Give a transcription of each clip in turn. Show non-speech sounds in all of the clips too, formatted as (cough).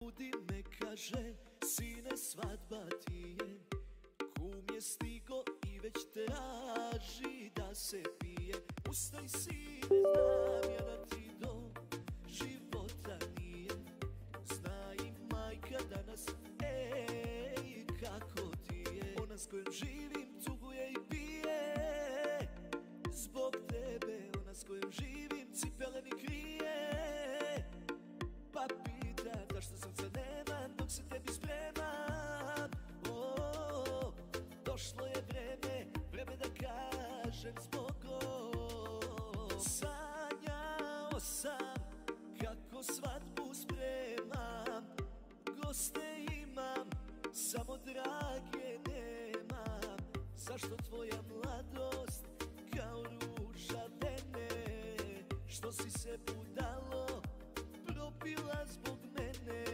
Budi me kaže, sine svadba ti je. Kum je stigo i već traži da se pije. Ustaj sine, znam ja da ti do života nije. Zna i majka danas, ej, kako ti je. Ona s kojom živim cuguje i pije. Zbog tebe, ona s kojom živim cipele kažem zbogom Sanjao sam kako svadbu spremam. Goste imam, samo drage nemam. Zašto tvoja mladost kao ruža vene Što si se budalo propila zbog mene?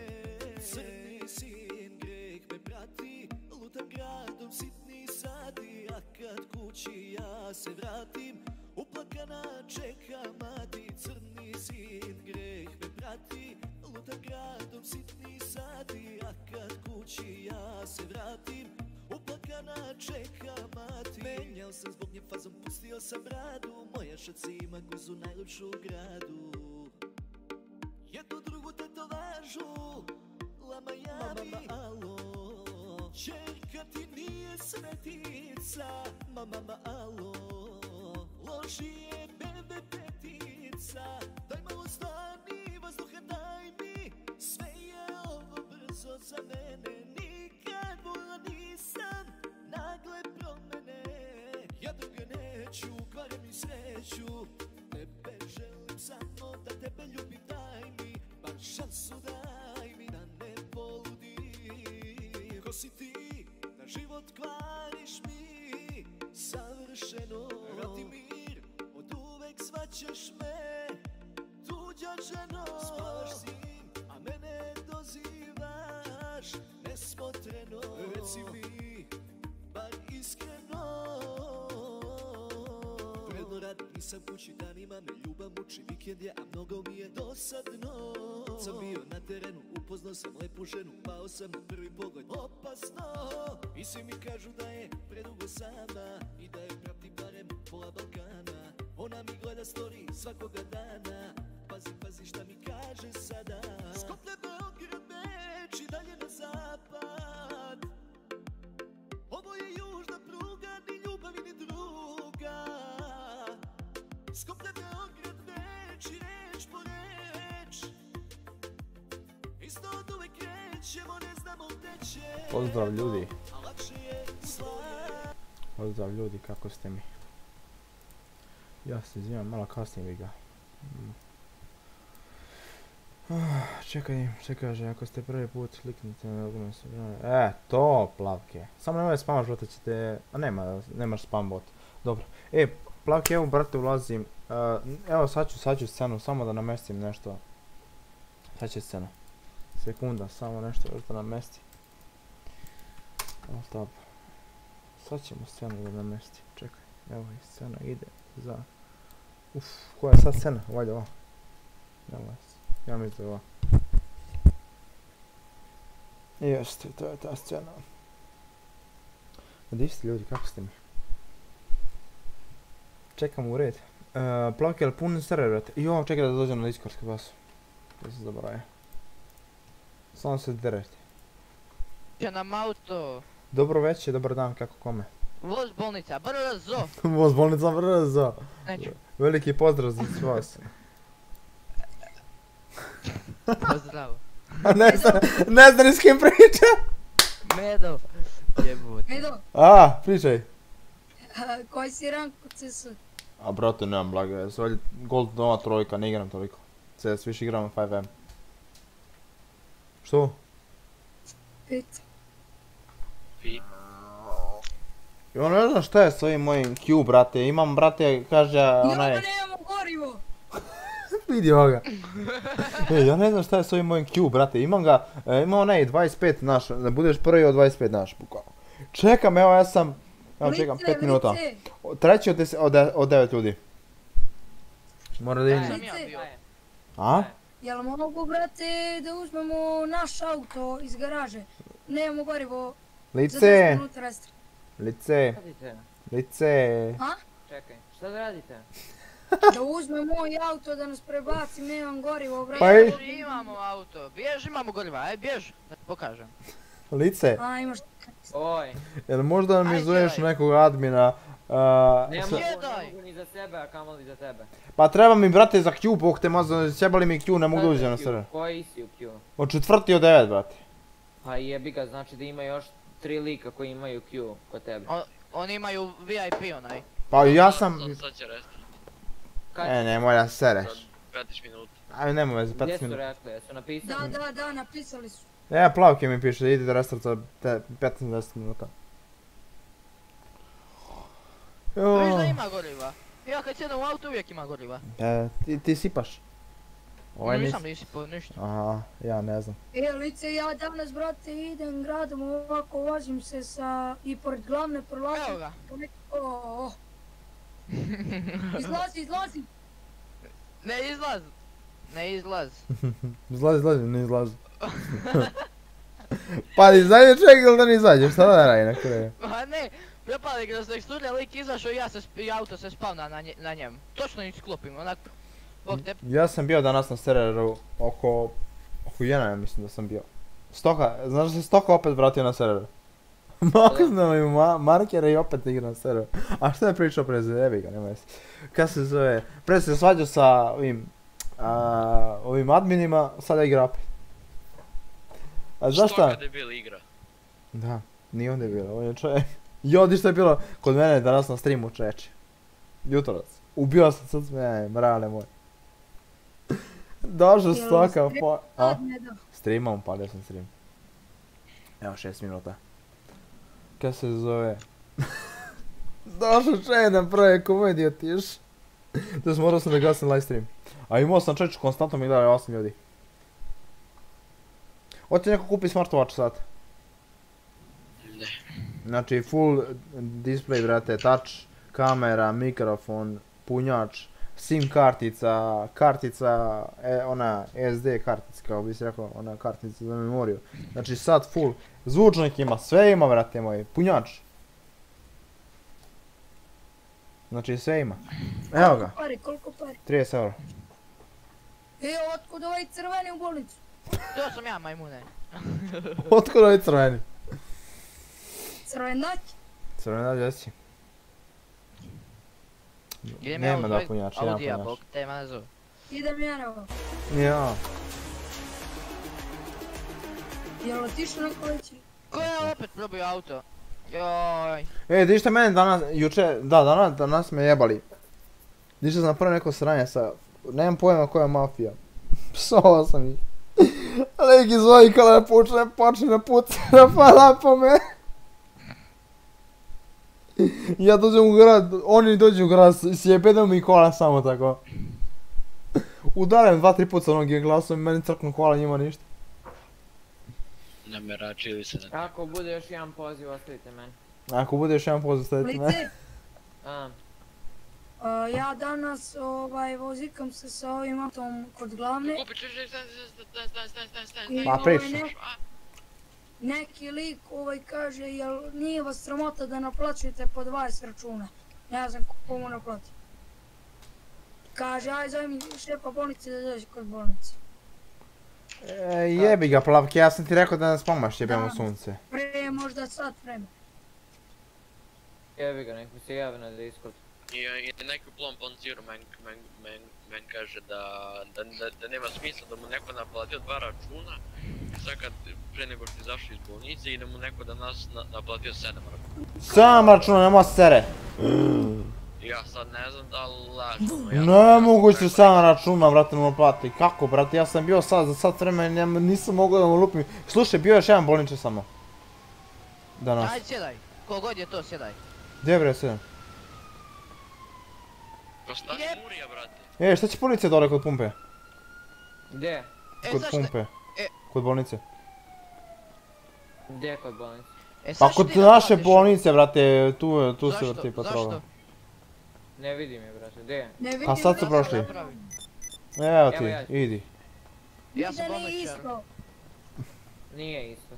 Crni sin, greh me prati Lutam gradom, sitni se vratim Uplakana čeka mati Crni sin, greh me prati Lutam gradom, sitni sati A kad kući ja se vratim Uplakana čeka mati. Menjao sam zbog nje fazom, pustio sam bradu Moja šaci ima guzu najljepšu gradu. Jednu drugu tetovažu Lama javi Mama, alo Čerka ti nije svetica Mama, ma, alo Loži je bebe petica Daj malo stani vazduha daj mi. Sve je ovo brzo za mene Nikad vola Nagle promene. Ja druge neću Kvarim mi sreću Tebe želim samo da tebe ljubim Daj mi bar šansu daj mi Da ne poludim. Ko ti da život kvariš mi Savršeno svaćaš me Tuđa ženo. Spavaš s njim a mene dozivaš Nesmotreno Reci mi. Bar iskreno. Predno rad nisam kući danima me ljubav muči. Vikend je, a mnogo mi je dosadno. Sam bio na terenu, upoznao sam lepu ženu Pao sam na prvi pogled, opasno. I svi mi kažu da je predugo sama I da je prati barem pola Ona mi gleda story svakoga dana. Pazi, pazi šta mi kaže sada. Skoplje Beograd, Beč i dalje na zapad. Ovo je južna pruga, ni ljubavi ni druga. Skoplje Beograd, Beč i reč po reč. Isto od uvek krećemo, ne znamo gde će. Pozdrav ljudi, pozdrav ljudi, kako ste mi? Ja se izvijem, malo kasnije ga. Mm. Ah, Čekaj, šta kaže, ako ste prvi put kliknite na se E, to, plavke. Samo nemoj spamaš bota ćete, a nema, nemaš spam bot. Dobro. E, plavke, evo brate ulazim. Evo sad ću, sad ću scenu, samo da namestim nešto. Sad će scena. Sekunda, samo nešto da tab. Sad ćemo scenu da namestim, čekaj. Evo i scena ide za... Uf, koja je sad scena? Valjda ova. Ja mislim ova. Jeste, to je ta scena. Gdje ste ljudi, kako ste mi? Čekam u red. Uh, Plavke, jel pun server, brate? Jo, čekaj da dođem na Discord kod vas. Da se zaboravim. Samo se derete. Će nam auto. Dobro večer, dobar dan, kako kome? Voz bolnica, brzo. (laughs) Voz bolnica brzo. Neću. Veliki pozdrav za vas. Pozdrav. Ne zna, ne zna ni s kim priča. Medo. Jebut. Medo, A, pričaj. a, koji si rank u CS? A brate, nemam blaga, sve gold nova trojka, ne igram toliko. CS više igram 5M. Što? Pet. I ono ne znam šta je s ovim mojim Q, brate, imam, brate, kaže, onaj... Ja nemamo gorivo! (laughs) Vidi ovoga. E, ja ne znam šta je s ovim mojim Q, brate, imam ga, e, imam onaj 25 naš, da budeš prvi od 25 naš, bukvalno. Čekam, evo ja sam, evo čekam, 5 minuta. Treći od, dese- od, de- od 9 ljudi. Mora da idem. A? Jel mogu, brate, da uzmemo naš auto iz garaže? Nemamo gorivo za 10 Lice, minuta restri. Lice, lice. Čekaj, šta da radite? (laughs) Da uzme moj auto da nas prebacim, nemam gorivo, brate. Pa i- imamo auto. Bjež, imamo goriva. Aj, bjež. Da ti pokažem. Lice, A, imaš... Oj, jel možda zoveš djelaj. nekog admina? a, ne sa- mogu, Gledaj. ne mogu ni za sebe, a kamoli za tebe. Pa treba mi brate za Q, bog te mazno, sjebali mi Q, ne mogu da uđem na server. Koji si u Q? Od četvrti od devet, brate. Pa jebi ga, znači da ima još tri lika koji imaju Q kod tebe. O- Oni imaju VIP onaj. Pa ja sam... Sad, sad će resti, Kad? E, nemoj da sereš. 15 minuta. Ajde, nemoj veze, Gdje 15 su minuta. rekli, jesu napisali? Da, da, da, napisali su. E, plavke mi piše, idi da restart za te 15-10 minuta. Viš da ima goriva. Ja kad sjedam u auto uvijek ima goriva. E, ti, ti sipaš? Ovaj Nisam nis... nisi po ništa. Aha, ja ne znam. E, lice, ja danas, brate, idem gradom, ovako vozim se sa... I pored glavne Evo prolazim. ga. po nek- O, o, o. Izlazi, izlazi. Ne izlaz. Ne izlaz. Izlazi, izlazi, ne izlazi. pa izađe čekaj da ne izađeš, šta da radi na kraju? (laughs) Ma ne, prepali ga s teksture, lik izašao i ja se, sp- i auto se spavna na, nje, na njemu. Točno ih sklopim, onak... Bog. Ja sam bio danas na serveru oko... Oko jedna ja mislim da sam bio. Stoka, znaš da se Stoka opet vratio na server? (laughs) Maknuo mi ma markere i opet igra na server. A šta je pričao pre jebi ga, nema veze. Kad se zove, pre se svađao sa ovim, a, ovim adminima, sada igra opet. A zašto? Što kad je bila igra? Da, nije onda je bilo, on je čovjek. I ovdje što je bilo kod mene danas na streamu čeče. Jutrovac. Ubio sam sad sve, mrale moje. Stoka, stream po... A? Sad ne da. Streamam, palio sam stream. Evo šest minuta. Kaj se zove? (laughs) Došao čovjek na prve komedije otiš. To sam morao sam da gasim live stream. A imao sam čeč konstantno mi gledali 8 ljudi. Hoće neko kupi smartwatch sad? Ne. Znači full display, brate, touch, kamera, mikrofon, punjač, sim kartica, kartica, e, ona SD kartica, kao bi se rekao, ona kartica za memoriju. Znači sad full, zvučnik ima, sve ima, brate moji, punjač. Znači sve ima. Evo ga, Pari, koliko pari? 30 euro. E, otkud ovaj crveni u bolnicu? To sam ja, majmune. Otkud ovi crveni? Crvenać? Crveni da djeci. Idem Nema da uzvojit punjač, nema Audija, punjač. te. Idem ja na ovo. Ja. Jel otišao neko već? Ko je opet probio auto? Joj. E, di ste mene danas, juče, da, danas, danas me jebali. Di sam napravio neko sranje sa, nemam pojma koja je mafija. (laughs) Psovao sam ih. (laughs) Lik iz Vojkala počne, počne na put, (laughs) napala po me. Ja dođem u grad, oni dođu u grad, sjebedem mi kola samo tako. Udarem dva, tri puta sa onog glasom i meni crknu kola, njima ništa. Namerači ili se na Ako bude još jedan poziv, ostavite meni. Ako bude još jedan pozdrav stavite me. Lice, A, a, ja danas ovaj, vozikam se sa ovim autom kod glavne. Kupi, I ne- neki lik ovaj kaže, jel nije vas sramota da naplaćujete po 20 računa? Ne znam komu naplati. Kaže, aj zove mi šefa bolnice da dođe kod bolnice. E, jebi ga plavke, ja sam ti rekao da ne spamaš jebemo Da. sunce. Pre možda sat vremena. jebi ga, nek mi se javi na Discord. I, i neki plom Ponziru men, men, men, men kaže da, da, da, da nema smisla da mu neko naplatio dva računa i sad kad pre nego što izašao iz bolnice i da mu neko da nas na, naplatio sedam računa. Sam računa, nema sere. Ja sad ne znam da lažemo. Ja Ne mogu se sam računa, brate, mu plati. Kako, brate, ja sam bio sad za sat vremena, nisam mogao da mu lupim. Slušaj, bio je još jedan bolniče samo. Danas. Ajde sjedaj. Kogod je to, sjedaj. Gdje je bre, sedam? Kostani. Murija, brate. E, šta će policija dole kod pumpe? Gdje? E, Kod zašto? pumpe. e. Kod bolnice. Gdje kod bolnice? E, Pa kod naše bolnice, brate, tu, tu se vrti patrola. Zašto? Ne vidim je, brate, gdje je? Ne vidim A sad su prošli. Evo Evo ti, ja idi. Ja sam Nije bolničar. isto. Nije isto.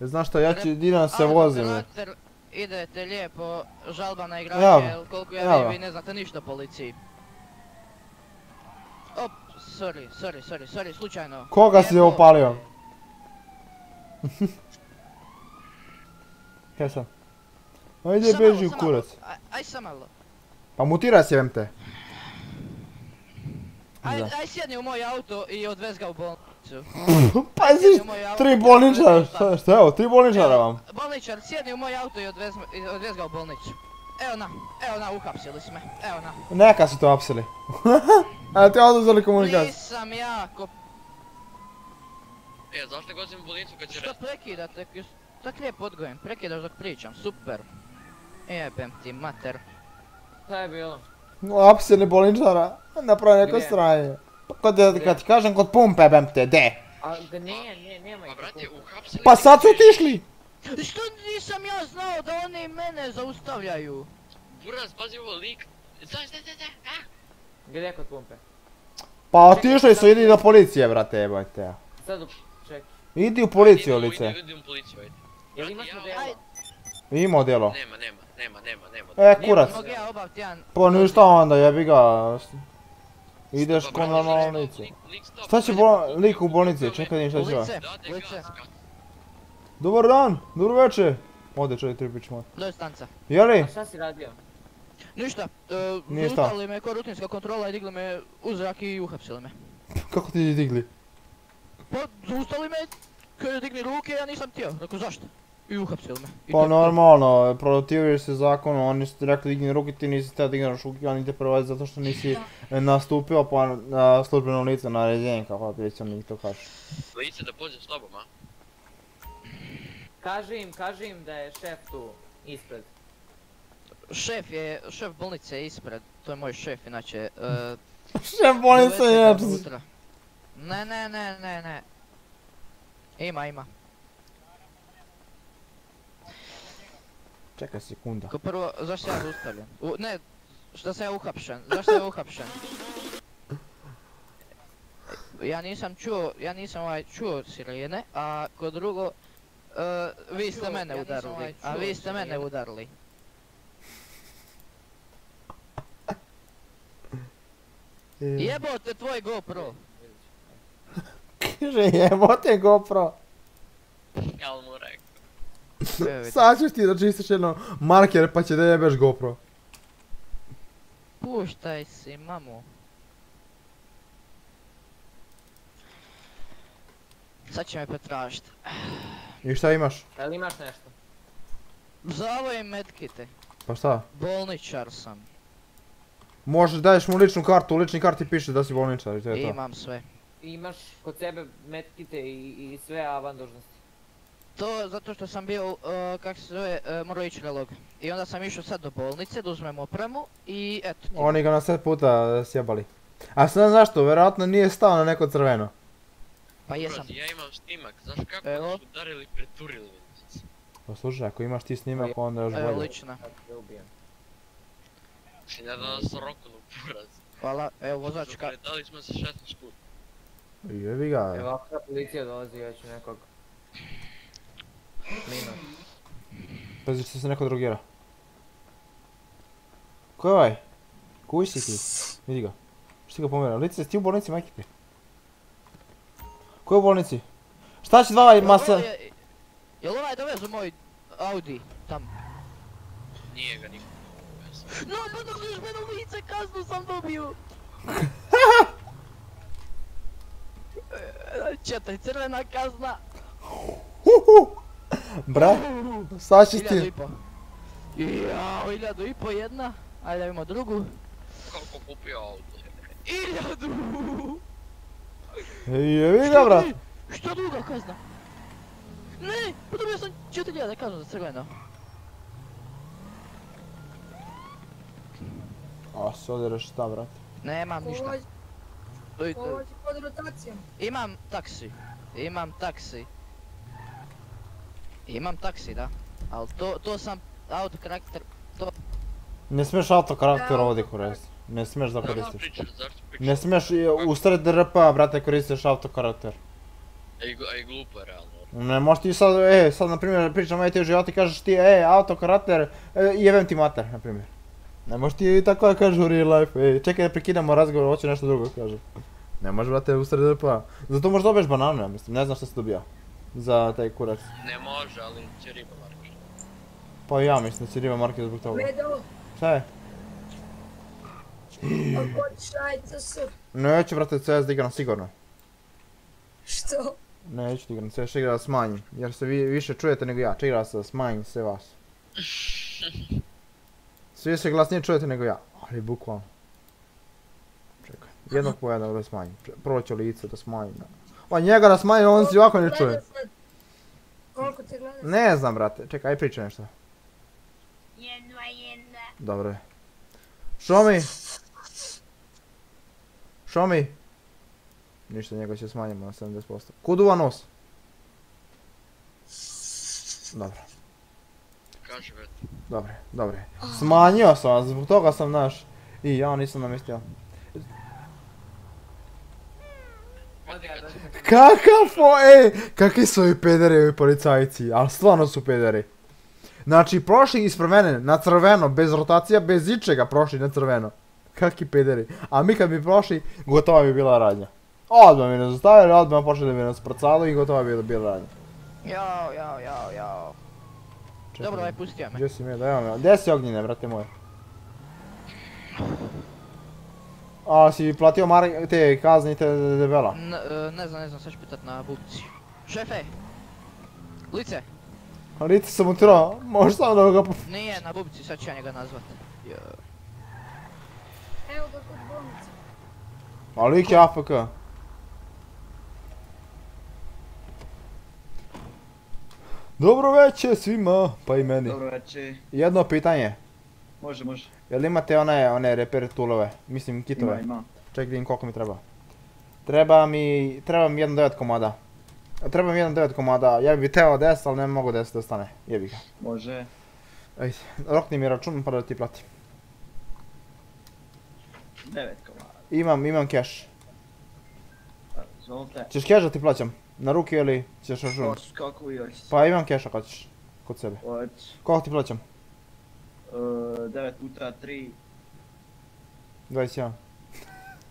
Znaš šta, ja ću idem se vozim. Idete lijepo, žalba na igrače, Evo, jel koliko ja vidim vi ne znate ništa policiji. Op, sorry, sorry, sorry, sorry, slučajno. Koga si opalio? Kaj (laughs) sam? Ajde malo, beži u kurac. aj- Aj sam malo. Pa mutiraj se vem te. Aj, aj sjedni u moj auto i odvez ga u bolnicu. Pazi, Sjedni u moj auto tri bolničara, šta, šta evo, tri bolničara vam. Bolničar, sjedni u moj auto i odvez, ga u bolnicu. Evo na, evo na, uhapsili su me, evo na. Neka su to apsili. (laughs) A ti oduzeli komunikaciju. Nisam ja, ko... E, zašto ga uzim u bolnicu kad će Što prekidate, tak lijepo odgojem, prekidaš dok pričam, super. Jebem ti, mater. Šta je bilo? Apsili bolničara, napravi neko Gdje? stranje. Pa Kod, kad ti kažem kod pumpe bem te, de. A da nije, nije, nema Pa ih. brate, uhapsili Pa sad su otišli. Što nisam ja znao da oni mene zaustavljaju? Buraz, pazi ovo lik. Znaš, da, da, da, a? Gdje kod pumpe? Pa otišli su, idi do policije, brate, jebajte. Sad u... Ček. Idi u policiju, lice. idemo u policiju, ajde. Jel imaš? Aj. Ima djelo. Nema, nema, nema, nema, nema. E, kurac. Mogu ja obaviti jedan... Pa ništa onda, jebi ga. Ideš ko na bolnicu. Šta će lik u bolnici, čekaj vidim šta će gas. Dobar dan, dobro večer. Ode čovjek tripić moj. Doje stanca. Jeli? A šta si radio? Ništa, e, Ništa. zaustavili me ko rutinska kontrola i digli me u zrak i uhapsili me. (laughs) Kako ti digli? Pa zaustavili me, kada digli ruke, ja nisam htio. Rekao zašto? I uhapsili me. I Pa to normalno, protivuješ se zakonu, oni su rekli digni ruke, ti nisi htio digneš ruke, oni te prvazi zato što nisi nastupio po na službeno lice naređenje, kako ti već oni to kažu. Lice da pođem s tobom, a? Kaži im, kaži im da je šef tu, ispred. Šef je, šef bolnice je ispred, to je moj šef inače. e, (laughs) Šef bolnice je. Ne, ne, ne, ne, ne. Ima, ima. Čekaj sekunda. Ko prvo, zašto sam ja zaustavljen? U, ne, što sam ja uhapšen? Zašto sam ja uhapšen? Ja nisam čuo, ja nisam ovaj čuo sirene, a kod drugo, e, vi ste mene ja udarili, ovaj a vi ste mene sirene. udarili. Jebote tvoj GoPro! Kaže jebote GoPro. Jel mu rekao? (laughs) Sad ćeš ti da čistiš jedno marker pa će da jebeš GoPro. Puštaj si, mamu. Sad će me pretražit. I šta imaš? Jel imaš nešto? Za ovo je medkite. Pa šta? Bolničar sam. Možeš daješ mu ličnu kartu, u lični karti piše da si bolničar i to je to. Imam sve. Imaš kod sebe metkite i, i sve avan dužnosti. To zato što sam bio, uh, kak se zove, uh, morao ići na log. I onda sam išao sad do bolnice da uzmem opremu i eto. Oni ga na sve puta sjebali. A sad zašto? Vjerojatno nije stao na neko crveno. Pa jesam. Ja imam snimak, znaš kako Evo. su udarili, preturili. Pa slušaj, ako imaš ti snimak onda još Evo bolje. lična. Te ubijem. Si ne da nas roknu buraz. Hvala, evo vozačka. Dali smo se 16 put. Jebi ga. Evo ako policija dolazi, ja ću nekog... Не имам. Пази, че си някой другера. Кой е? Кой си ти? Види го. Ще го помирам. Лице, ти в болници, майки ти. Кой е в болници? Šta će dva masa? Jel ovaj dovezu moj Audi tam? Nije ga niko No, pa dok ćeš mene ulice, kaznu sam dobio! Četiri crvena kazna! Huhu! Bra, sad ćeš ti. i po. Jao, hiljadu i po jedna. Ajde da vidimo drugu. Koliko kupio auto? Hiljadu! Jebi ga, brat. Što druga kazna? Ne, pa dobio sam 4000 kaznu za crveno. A, se odereš šta, brat? Nemam ništa. Ovo je pod rotacijom. Imam taksi. Imam taksi. Imam taksi, da. Al to, to sam auto karakter. Ne smiješ auto karakter ovdje koristiti. Ne smiješ da koristiš. Ne smiješ i u sred RP, brate, koristiš autokarakter. Ej, gu- ej, glupo je realno. Ne možeš ti sad, e, sad na primjer pričam aj ti o životu i kažeš ti, e, autokarakter, e, jebem ti mater, na primjer. Ne možeš ti tako da kažeš u real life, ej, čekaj da prekidamo razgovor, hoću nešto drugo kažem. Ne može, brate, u sred RP. Zato možeš dobiješ bananu, ja mislim, ne znam šta si dobija. Za taj kurac. Ne može, ali će riba market. Pa ja mislim da će riba market zbog toga. Medo, Šta je? su. Neću, brate, CS da igram sigurno. Što? Neću ti igram CS, igra da smanjim. Jer se vi više čujete nego ja, igra se da smanjim sve vas. (laughs) Svi se glasnije čujete nego ja, ali bukvalno. Čekaj, jednog po jednog da smanjim. Prvo ću lice da smanjim. da. Pa njega da smanjim, on si ovako ne čuje. Koliko te gleda? Ne znam, brate, čekaj, aj pričaj nešto. Jedna, jedna. Dobro je. Show me! Ništa, njega će smanjimo na 70%. Kuduva nos? Dobro, Kaži već. dobro, dobro. Smanjio sam vas, zbog toga sam naš. I ja nisam namestio. Kakav fo, ej, kakvi su ovi pederi, ovi policajci, ali stvarno su pederi. Znači, prošli ispred mene, na crveno, bez rotacija, bez ičega prošli na crveno. Kakvi pederi. A mi kad bi prošli, gotova bi bila radnja. Odmah mi ne zostavili, odmah počeli da bi nas i gotova bi bila radnja. Jao, jao, jao, jao. Dobro, aj pustio me. Gdje si mi, da evo me, gdje si ognjene, brate moje? A, si platio mar te kazne i te debela? N- e, ne znam, ne znam, sad ću pitat na bubci. Šefe! Lice! Lice sam utirao, možeš samo da ga... po- Nije na bubci, sad ću ja njega nazvat. Jo. Evo ga kod bolnice. A lik je AFK. Dobro večer svima, pa i meni. Dobro večer. Jedno pitanje, Može, može. Jel imate one, one repair toolove, mislim kitove? Ima, ima. Ček vidim koliko mi treba. Treba mi, treba mi jedno 9 komada. Treba mi jedno 9 komada, ja bi teo 10, ali ne mogu 10 da stane, jebi ga. Može. Ajde, rokni mi račun pa da ti platim. Devet komada. Imam, imam cash. Izvolite. Ćeš cash da ti plaćam? Na ruke ili ćeš račun? Kako. Pa imam cash ako ćeš, kod sebe. Hoć. Koliko ti plaćam? Uh, devet puta tri, 21.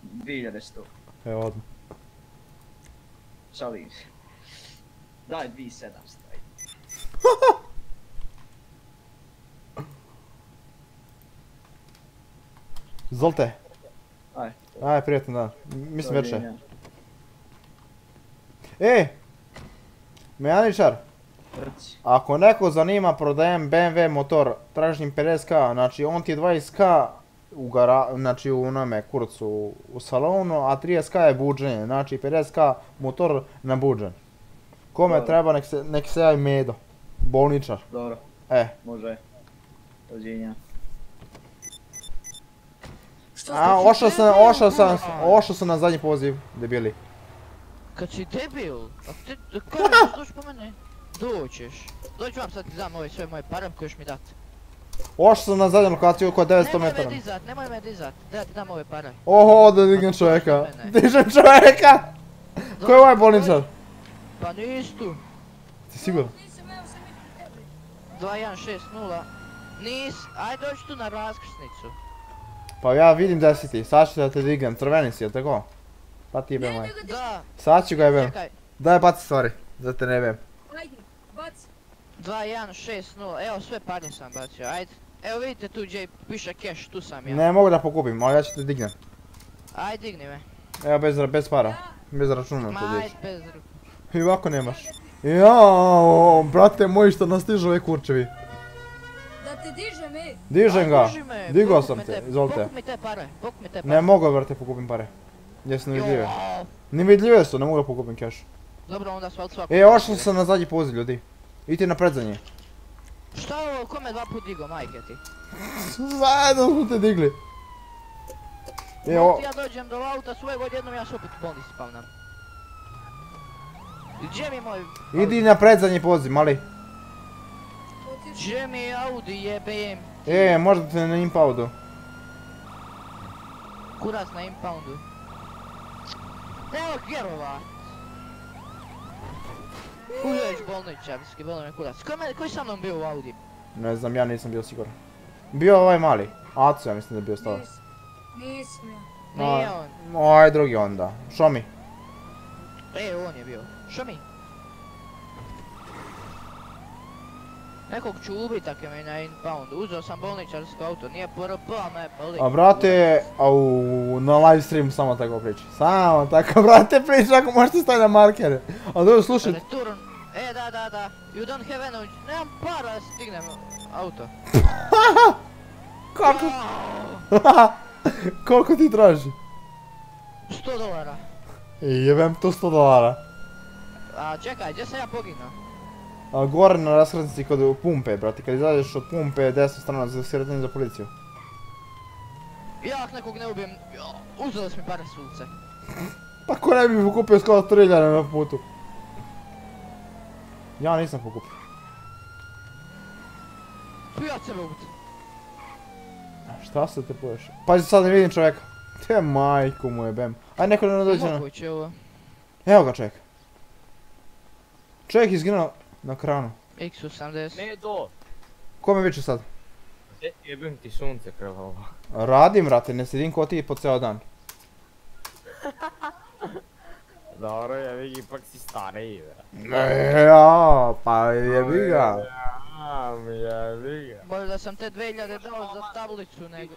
2100. Evo odmah. Šalim se. Daj 2700. ajde. Zolte. Aj. Aj, prijatan dan. Mislim večer. E! Mehaničar, Reci. Ako neko zanima prodajem BMW motor, tražim 50k, znači on ti je 20k u gara, znači u onome kurcu u salonu, a 30k je buđenje, znači 50k motor na buđen. Kome Dobro. treba nek se, nek se javi Medo, bolničar, Dobro, e. može. Doviđenja. Što A, ste ošao sam, ošao sam, ošao sam na zadnji poziv, debili. Kad si debil, a ti (laughs) kažeš doći po mene? Doćeš. Dođu vam sad ti dam ove sve moje pare koje još mi dat. Ošao sam na zadnju lokaciju oko 900 Nemoj me metara. dizat, nemoj me dizat, da ti dam ove pare. Oho, da dignem čovjeka. Dižem čovjeka! Ko je ovaj bolničar? Pa nis tu. Ti tebi. 2160. Nis, aj dođi tu na raskrsnicu. Pa ja vidim da si ti, sad ću da te dignem, crveni si, jel tako? Pa ti jebem ovaj. da Da, Sad ću ga jebem. čekaj. Daj baci stvari, da te ne jebem. Ajde, baci. 2160, evo sve pare sam bacio, ajde. Evo vidite tu gdje piše cash, tu sam ja. Ne mogu da pokupim, ali ja ću te dignem. Aj digni me. Evo bez, ra- bez para, bez računa Ma te ajde bez ruku. I ovako nemaš. Jao, brate moj što nas stižu ove kurčevi. da te dižem, e. Dižem ga, digao sam te, izvolite. Pokup mi te pare, pokup mi te pare. Ne mogu brate pokupim pare. Jesu nevidljive. Nevidljive su, ne mogu da pokupim cash. Dobro, onda su svako. E, ošao sam na zadnji poziv ljudi. Idite na predzanje. Šta je ovo, kome dva put digo, majke ti? Zajedno smo te digli. E, o, ja dođem do auta svojeg odjednom ja se opet u bolnici spavnam. Gdje mi moj... idi na predzadnji poziv, mali. Gdje mi je Audi jebem? E, možda te na impaudu. Kurac na impoundu. Evo vjerovat. Uljeć bolničarski, bolo me kurac. Ko, me, ko je sa mnom bio u Audi? Ne znam, ja nisam bio siguran. Bio ovaj mali. Aco ja mislim da je bio stao. Nisam, ja. Nije on. Ovaj drugi onda. Šomi. E, on je bio. Što mi? Nekog ću ubit ako mi na impound. Uzeo sam bolničarsko auto, nije PRP, a me boli. A brate, au, na live streamu samo tako priča. Samo tako, (laughs) brate, priča ako možete staviti na markere. A dobro, slušaj, Return. E, da, da, da. You don't have energy. Nemam para da stignem auto. kako, (laughs) koliko ti traži? 100 dolara. E, Jebem to 100 dolara. A čekaj, gdje sam ja poginuo? A gore na raskrsnici kod pumpe, brate, kad izađeš od pumpe, desna strana za siretanje za policiju. Ja ak nekog ne ubijem, uzeli su mi pare s ulice. Pa ko ne bi pokupio skoro triljane na putu? Ja nisam pokupio. Ja sebe ubiti. Šta se te poješ? Pazi sad ne vidim čovjeka. Te majku mu jebem. Aj neko ne dođe na... Evo ga čovjek. Čovjek izginuo na kranu. X80. Ne do. Ko me viče sad? E, Jebim ti sunce krvavo. Radim, brate, ne sedim ko ti po ceo dan. (laughs) Dobro, ja vidi, ipak si stariji, be. E, ja, pa jebi ga. Jebi ga. Bolje da sam te 2000 dao za tablicu nego...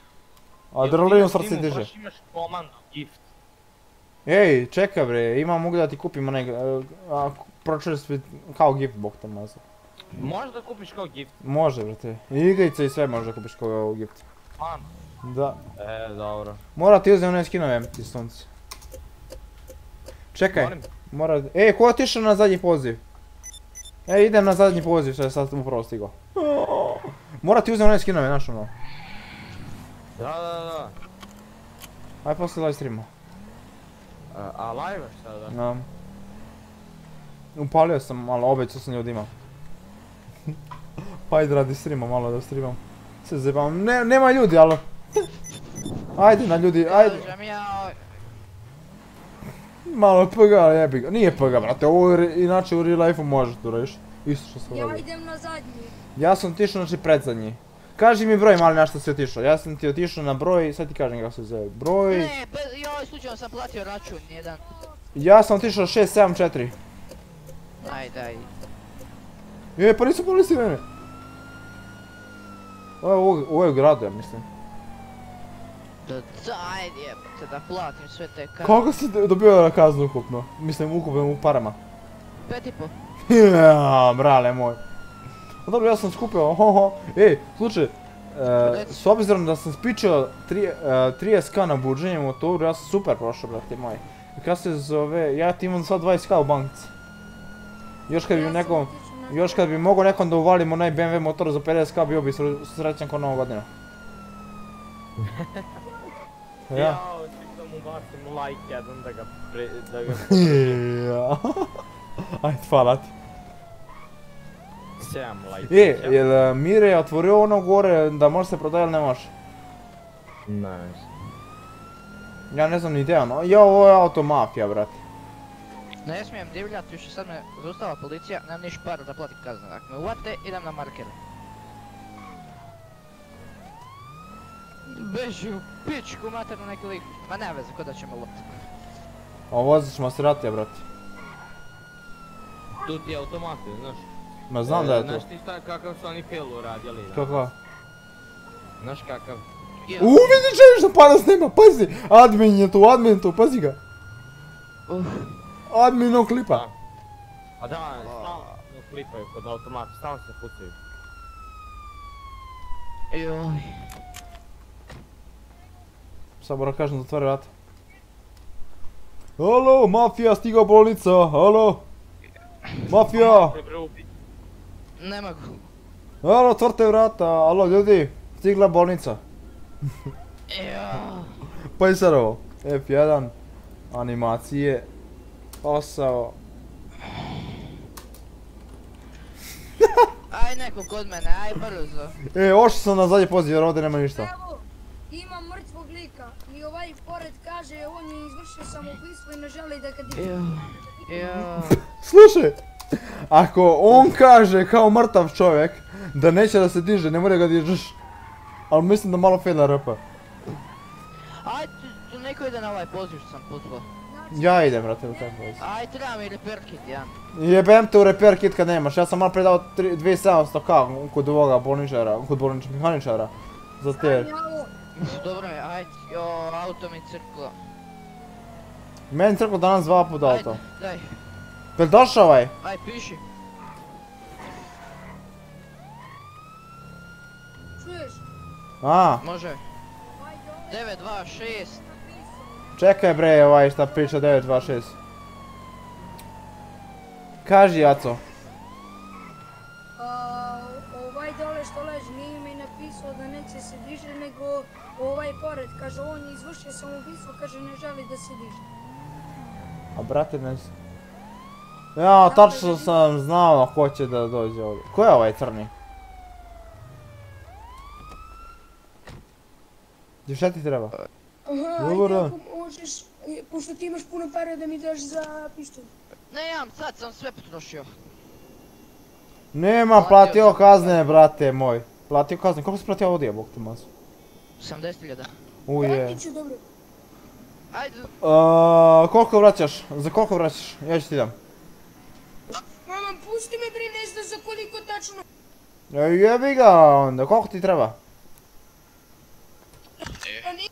Adrenalin u srce diže. Baš imaš komandu, gift. Ej, čekaj bre, imam mogu da ti kupim onaj, e, a, pročvrstvi kao gift bog te maza. Možeš da kupiš kao gift. Može brate, i igrice i sve možeš da kupiš kao gift. Man. Da. E, dobro. Mora ti uzeti one skinove ti sunce. Čekaj, mora... Ej, ko je otišao na zadnji poziv? Ej, idem na zadnji poziv što je sad upravo stigao. Mora ti uzeti one skinove, znaš ono. Da, da, da. Aj poslije live streama. A, a live šta da? Da. Upalio sam malo, obećao sam ljudima. pa ajde radi streama malo da streamam. Se zebavam, ne, nema ljudi, ali... Ajde na ljudi, ajde. Ja, Malo PG, ali jebi ga. Nije PG, brate, ovo je, inače u real life-u možeš to radiš. Isto što sam Ja idem na zadnji. Ja sam otišao, znači predzadnji. Kaži mi broj mali na što si otišao. Ja sam ti otišao na broj, sad ti kažem kako se zove. Broj... ne, bez, joj, slučajno sam platio račun jedan. Ja sam otišao 674. Ajde, ajde. Je, pa nisu polici mene. Ovo je u gradu, ja mislim. Da, da, ajde jebate, da platim sve te karte. Koliko si do- dobio na kaznu ukupno? Mislim, ukupno u parama. Pet i po. (laughs) Ja, brale moj. No dobro, ja sam skupio, hoho. Ej, slučaj, e, s obzirom da sam spičao tri- e, 30k na buđenje motoru, ja sam super prošao, brate moj. Kad se zove, ja ti imam sad 20k u bankici. Još kad bi nekom, još kad bi mogao nekom da uvalim onaj BMW motor za 50k, bio bi sre- srećan ko nova godina. (laughs) Ja. Jao, da mu bacim like jedan da ga pre... da ga... (laughs) Ja. Ajde, hvala ti. 7 like. E, jel e, Mire otvorio ono gore da može se prodaje ili ne može? Ne. Ja ne znam ni ideja, no. Ja, ovo je auto mafija, brate. Ne smijem divljat, više sad me zaustava policija, nemam niš para da platim kaznu. Ako me uvate, idem na markere. Beži u pičku maternu neki lik. Ma ne veze, ko da će me uvati. A vozit ćemo Maseratija, brate. Tu ti je automat, znaš. Ma znam da je to. Znaš ti šta, kakav su oni film uradili? Kako? Znaš kakav? Ja. U, vidi češ da pada snima, pazi! Admin je tu, admin tu, pazi ga. Uf, Adminov klipa. A da, stalno klipaju kod automata, stalno se pucaju. joj. Sad moram kažem da otvore vrata. Halo, mafija, stigao bolnica, halo. Mafija, Prebrubi. Ne mogu. halo, otvorite vrata, halo ljudi, stigla bolnica. Joj. Pa i sad ovo, F1, animacije, posao. Aj neko kod mene, aj brzo. E, ošao sam na zadnji poziv jer ovdje nema ništa. Evo, Ima mrtvog lika i ovaj pored kaže on je izvršio samoubistvo i ne želi da jo. Slušaj, ako on kaže kao mrtav čovjek da neće da se diže, ne mora ga dižeš. Ali mislim da malo fila rapa. Ajde, tu neko ide na ovaj poziv što sam poslao. Ja idem, brate, u taj poziv. Ajde, treba mi repair kit, ja. Jebem te u repair kit kad nemaš, ja sam malo prije dao tri- 2700 k kod ovoga bolničara, kod bolničara, mehaničara. Za te. Dobro mi, ajde, jo, auto mi crklo. Meni crklo danas dva puta Ajde, auto. daj, Jel došao ovaj? ajde, piši. čuješ? A, Može. Ajde, ovo 926. napisao. čekaj bre ovaj šta priča 926. Kaži Jaco. A, ovaj dole što leži nije mi napisao da neće se diže, nego ovaj pored, kaže on je izvršio samoubistvo, kaže ne želi da se diže. A brate ne Ja, tačno sam znao ko će da dođe ovdje. Ko je ovaj crni? Gdje šta ti treba? Aha, ako možeš, e, pošto ti imaš puno para da mi daš za pištolj. Ne imam, sad sam sve potrošio. Nema, Platio kazne, brate moj. Platio kazne, koliko si platio ovdje, bog ti masu? 70.000. Uje. Ajde, A, koliko vraćaš? Za koliko vraćaš? Ja ću ti dam. Mama, pusti me bre, ne znam za koliko tačno. E, Jebi ga onda, koliko ti treba? Pa ni-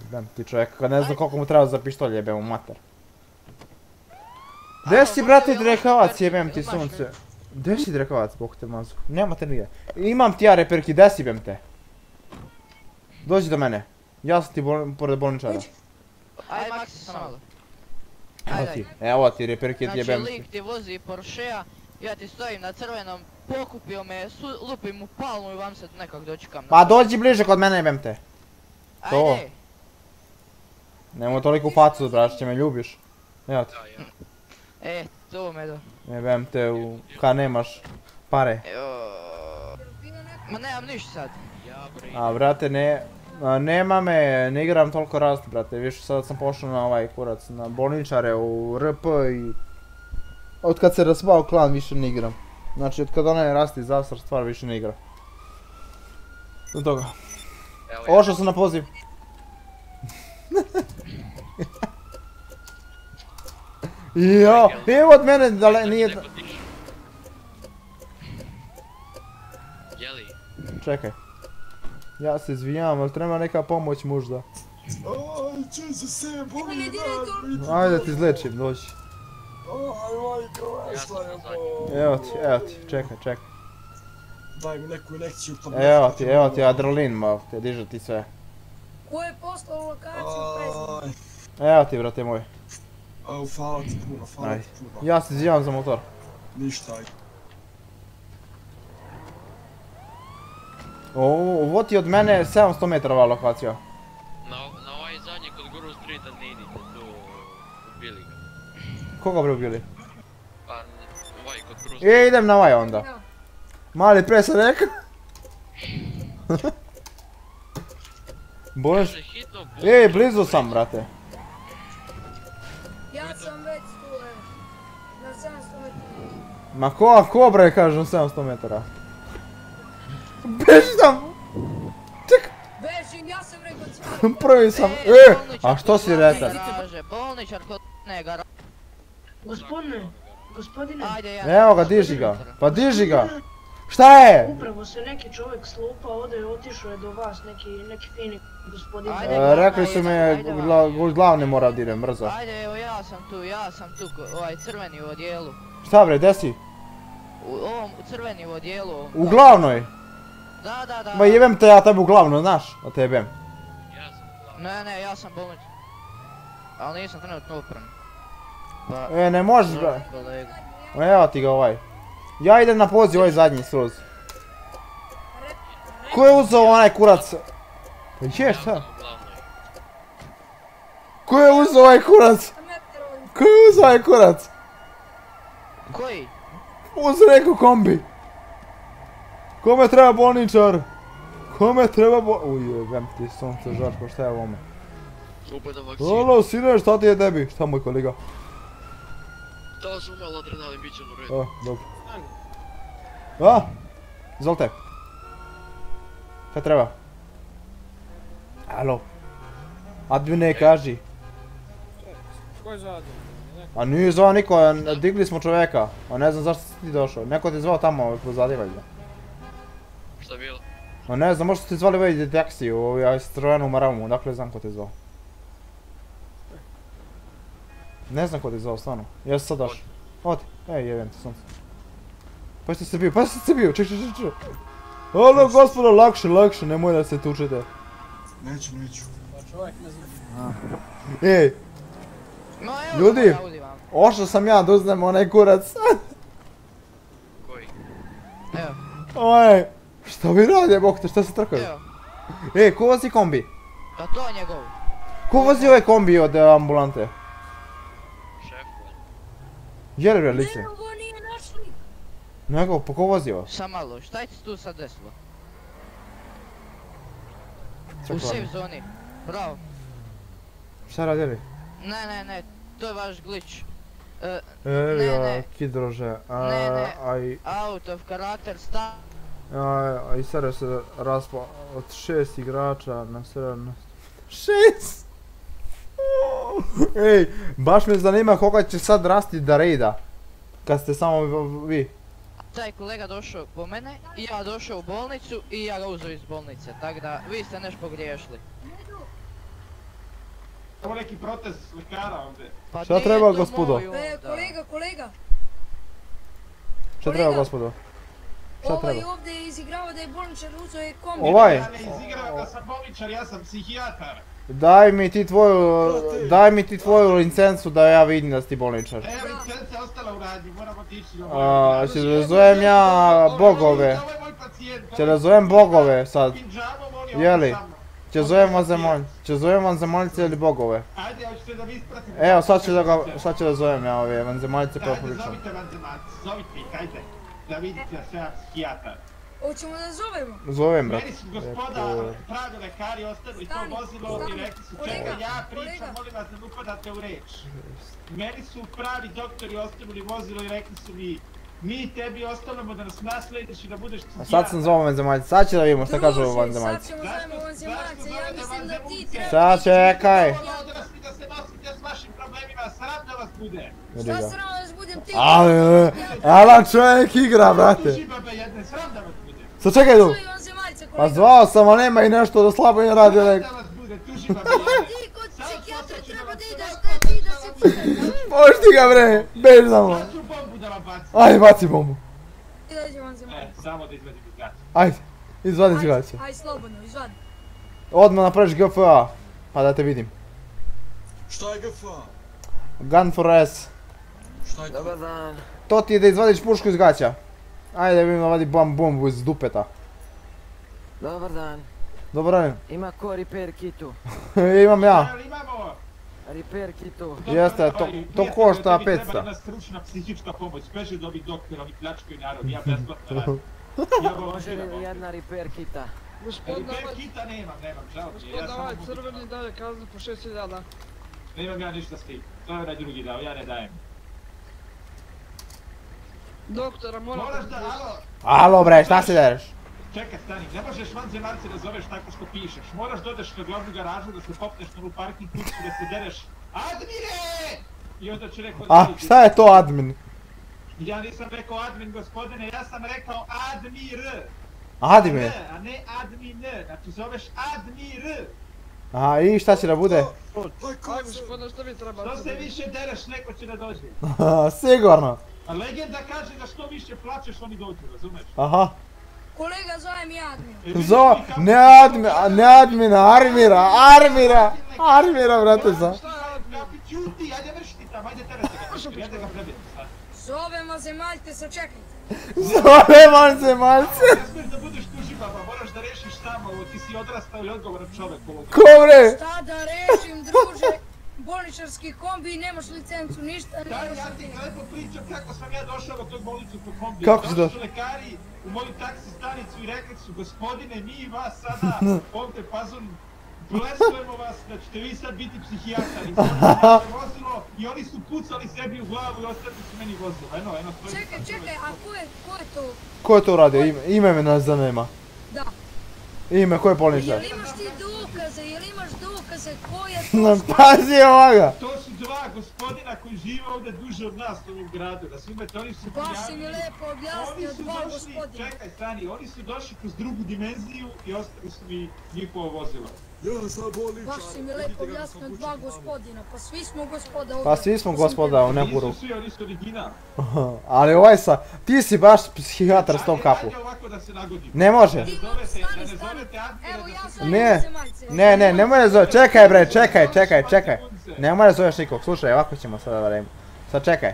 Jebem ti čovjek, kad ne znam koliko mu treba za pištolj, jebem mu mater. Gdje si brate drekavac, jebem ti sunce? Gdje si drekavac, bog te mazu? Nema te nigdje. Imam ti ja reperki, gdje si jebem te? Dođi do mene. Ja sam ti bol- pored bolničara. ajde, Maksi, sam malo. Evo ti, evo ti reperki, Znači, jebem ti. lik ti vozi Porschea, ja ti stojim na crvenom, pokupio me, su, lupim mu palmu i vam se nekak dočekam. Pa dođi bliže kod mene, jebem te. to. Ajde, Nemoj toliko u facu, brać, će me ljubiš. Evo ti, e, to me do. jebem te u... Kad nemaš pare. Ma nemam ništa sad. A brate, ne, nema me, ne igram toliko rast, brate, više sad sam pošao na ovaj kurac, na bolničare u RP i... Od kad se raspao klan više ne igram. Znači, od kad onaj rasti zastar stvar više ne igra. Do toga. Ošao sam na poziv. (laughs) Jo, evo od mene, dale, nije... Čekaj. Ja se izvijam, ali treba neka pomoć možda. Aj, če se boli. Ajde da ti izlečim, dođi. Evo ti, evo ti, čekaj, čekaj. Daj mi neku injekciju pa... Evo ti, evo ti adrenalin, ma, te diže ti sve. Ko je poslao lokaciju Evo ti, brate moj. au, hvala ti puno, hvala Ajde. ti puno. Ja se izvijem za motor. Ništa, aj. O, ovo ti od mene 700 metara lokacija. Na, na ovaj zadnji kod Guru Streeta ne idite, tu ubili ga. Koga bre ubili? Pa ovaj kod Guru Streeta. E, idem na ovaj onda. Mali pre sam rekao. Bož. Ej, blizu sam, brate. Ja sam već tu, evo. Na 700 metara. Ma ko, ko bre kažem 700 metara? Beži tam! Bežim, ja sam rekao. Prvi sam, E, e! A što si retar? Bolničar kod ne gara... Gospodine, gospodine, Ajde, ja... Evo ga, diži ga. Pa diži ga. Šta je? upravo se neki čovjek slupa ovdje i otišao je do vas, neki, neki fini gospodin. Ajde, E, rekli su mi, Ajde, va. gla- glavni mora da idem brzo. Ajde, evo ja sam tu, ja sam tu, ovaj crveni u odijelu. Šta bre, gdje si? U ovom crveni u odijelu. U glavnoj? Da, da, da. Ma jebem te ja tebe glavno, znaš? O tebem. Ja sam glavni. Ne, ne, ja sam bolnič. Ali nisam trenutno upran. Pa... E, ne možeš bre. Evo ti ga ovaj. Ja idem na poziv ovaj zadnji skroz. Ko je uzeo onaj kurac? Pa je šta? Ko je uzeo ovaj kurac? Ko je uzeo ovaj kurac? Koji? Uzeo neku kombi. Kome treba bolničar? Kome treba bo... Uj, jebem ti sunce, Žarko, šta je ovome? Upada vakcina. Alo, sine, šta ti je tebi? Šta moj kolega? Dao sam malo adrenalin, bit će u redu. A, dobro. A? Izvolite. Šta treba? Alo. Admine, kaži. Ko je zadim? A nije zvao niko, digli smo čovjeka. A ne znam zašto si ti došao. Neko te zvao tamo pozadi valjda. Šta je bilo? A ne znam, možda su ti zvali ovaj taksi, ovaj strojanu maramu, dakle znam ko te zvao. Ne znam ko te zvao, stvarno. Ja sam sad došao. Odi, ej jebem ti sunce. Pa ste se bio, pa ste se bio, ček, ček, ček, ček. Alo gospodo, lakše, lakše, nemoj da se tučete. Neću, neću. Pa čovjek ne zna. Ej, Ljudi. ošao sam ja da uzmem onaj kurac. Koji? Evo, Oj, šta vi radi, bok te, šta se trkaju? evo. Ej, ko vozi kombi? Pa to je njegov. Ko vozi ovaj kombi od e, ambulante? Šef. Je li bre lice? Ne, ovo nije našli. Nego, pa ko vozi ovo? Sam malo, šta je tu sad desilo? U safe zoni. Bravo. Šta radili? Ne, ne, ne, to je vaš glitch. E, Evi Ne, ne. kidrože. A, Ne, ne. Aj, out of character sta... aj, aj sada se raspa od šest igrača na sedam na... Šest! Ej, baš me zanima koga će sad rasti da rejda. Kad ste samo vi. Taj kolega došao po mene i ja došao u bolnicu i ja ga uzeo iz bolnice, tako da vi ste nešto pogriješili. Ovo neki protest slikara ovdje. Pa Šta treba, gospodo? E, kolega, kolega. Šta treba gospodo? Šta Ovaj treba? ovdje je izigrao da je bolničar uzeo je kombi. Ovaj? Ja ne izigravam da sam bolničar, ja sam psihijatar. Daj mi ti tvoju, daj mi ti tvoju licencu da ja vidim da si ti bolničar. Evo licenca ostala u radnji, moramo otići A, će da zovem ja bogove. Je. Će da zovem bogove sad. Pinđamom, on je Je ovdje li? sa mnom. Će zovem vanzemaljce, će zovem vanzemaljce ili bogove. Ajde, hoćete da vi ispratite? Evo sad ću da ga, sad ću da zovem ja ove vanzemaljce pa Ajde, pričam. zovite vanzemalce, zovite ih, ajde. Da vidite sam ja psihijatar. Hoćemo da zovemo. Zovem brat. Meni su gospoda pravi lekari ostavili to vozilo i rekli su čekaj ja pričam, molim vas da ne upadate u reč. Meni su pravi doktori ostavili vozilo i rekli su mi mi tebi ostavljamo da nas naslediš i da budeš A psihijatar. sad sam zvao vanzemaljce, sad će da vidimo šta kažu Druže, vanzemaljci. Sad ćemo zovemo vanzemaljce, zašto ja mislim da ti treba... Sad čekaj. Odrasli da se nosite s vašim problemima, sram da vas bude. Šta sramo da budem ti? Ali, e, ala čovjek igra, brate. Sram vas bude. Sad čekaj tu. Vanzemaljce, Pa zvao sam, a nema i nešto da slabo ne radi. Sram da vas bude, tuži babe. Ti kod psihijatra treba vas da ideš, ne ti da se pitaš. Pušti ga bre, beži za mnom. Sad ću bombu da vam bacim. Ajde, baci bombu. E, samo da izvadim iz gaća. Ajde, izvadi Ajde, zgaće. Ajde, slobodno, izvadi. Odmah napraviš GFA, pa da te vidim. Šta je GFA? Gun for S. Šta je to? Dobar dan. To ti je da izvadiš pušku iz gaća. Ajde, vidim da vadi bam bombu iz dupeta. Dobar dan. Dobro dan. Ima ko repair kitu? (laughs) Imam ja. Imamo... Repair kitu. Jeste, to- Ovaj, to košta tebi 500. Treba jedna stručna psihička pomoć, beži od ovih doktora, oni pljačkaju narod, ja besplatno radim. (laughs) Ja Može li jedna repair kita? Gospod Repair davaj, kita nemam, nemam, žao mi je, ja gospod davaj crveni daje kaznu po 6000. Nemam ja ništa s tim, to je onaj drugi dao, ja ne dajem. Doktora moram Moraš da, alo, Alo bre, šta se dereš? čekaj stani, ne možeš vanzemaljce da zoveš tako što pišeš, moraš da odeš na glavnu garažu, da se popneš na onu parking kuću, da se dereš ADMINE! I onda će neko A, šta je to admin? Ja nisam rekao admin gospodine, ja sam rekao admir. Admin? A ne admin, znači zoveš admir. Aha, i šta će da bude? Aj, Aj kako se... gospodine što vi treba? Što se više dereš, neko će da dođe. (laughs) Sigurno. A legenda kaže da što više plačeš, oni dođu, razumeš? Aha. Kolega, zovem ja admin. E, Zo, ne admin, ne admina, armira, armira, armira, brate, sa. Šta je admin? Kapi, ćuti, ajde vrši ti tamo, ajde terete ga, ajde ga prebijem. Zovem vanzemaljce, sačekajte. Zove vanzemaljce. Ne smiješ da budeš tuži baba, moraš da rešiš sam ovo, ti si odrastao i odgovoran čovek ovog. Ko bre? Šta da rešim, druže? Bolničarski kombi, nemaš licencu, ništa, Da, ja ti lepo pričam kako sam ja došao do tog bolnicu po kombi. Kako si Došli su lekari, u moju taksi stanicu i rekli su gospodine mi vas sada (laughs) ovdje pazon blesujemo vas da ćete vi sad biti psihijatar i sad (laughs) vozilo i oni su pucali sebi u glavu i ostavili su meni vozilo. Eno, eno, stoji. Čekaj, čekaj, a ko je, ko je to? Ko je to uradio? Ime, ime me nas zanima. Da. Ime, ko je polničar? Jel imaš ti dokaze, jel imaš dokaze, ko je (laughs) to? No, pazi ovoga! To su dva gospodina koji žive ovdje duže od nas u ovom gradu, razumete, oni su Baš si mi lepo objasnio, Oni su dva došli, gospodina. čekaj stani, oni su došli kroz drugu dimenziju i ostavili su mi njihovo vozilo. Ja sam bolničar. Baš si mi lepo objasnio, dva gospodina, pa svi smo gospoda ovdje. Pa svi smo gospoda u neku ruku. Nisu svi, oni su original. (laughs) Ali ovaj sa, ti si baš psihijatar s tom kapu. Ajde ovako da se nagodim. Ne može. Ne ne zovete Admira Evo ja sam Ne, zemaljce. ne, ne, nemoj da zove, čekaj bre, čekaj, čekaj, čekaj. Nemoj da zoveš nikog, slušaj, ovako ćemo sada da radimo. Sad čekaj.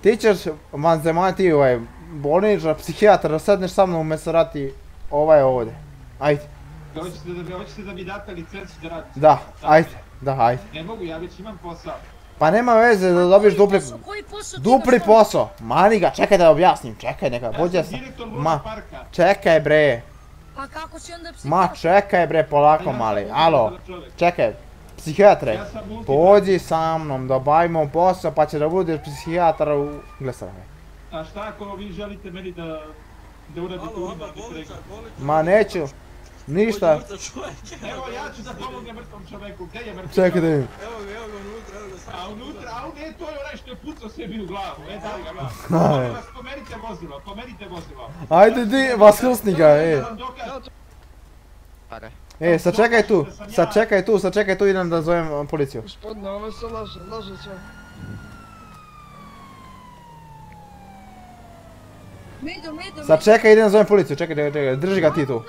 Ti ćeš vanzemaljati ovaj bolničar, psihijatar, da sedneš sa mnom umjesto rati ovaj ovdje. Ajde, Hoćete da, hoćete da mi date licencu da radim? da, ajde, da, ajde. Ne mogu, ja već imam posao. Pa nema veze da dobiš dupli, Posao, Koji posao dupli posao. Mani ga, čekaj da objasnim, čekaj neka, pođe sam Ma, čekaj bre, Pa kako si onda psihijatar? ma čekaj bre, polako mali, alo, čekaj, psihijatre, Ja sam multi- pođi sa mnom da bavimo posao pa će da budeš psihijatar u Glesarove. A šta ako vi želite meni da, da uradite bolničar. Ma neću, ništa, Evo ja ću da pomognem mrtvom čovjeku, gdje je mrtvi čekaj da vidim. Evo ga, evo ga unutra, evo ga sad. A unutra, a ne, to je onaj što je pucao sebi u glavu, e da ga. Molim vas, pomerite vozilo, pomerite vozilo. Ajde di, vaskrsni ga, e. Pare. E, sad čekaj tu, sad čekaj tu, sad čekaj tu, idem da zovem uh, policiju. Gospodine, ovo se laže, laže medo, Sad čekaj, idem da zovem policiju, čekaj, čekaj, čekaj, drži ga ti tu.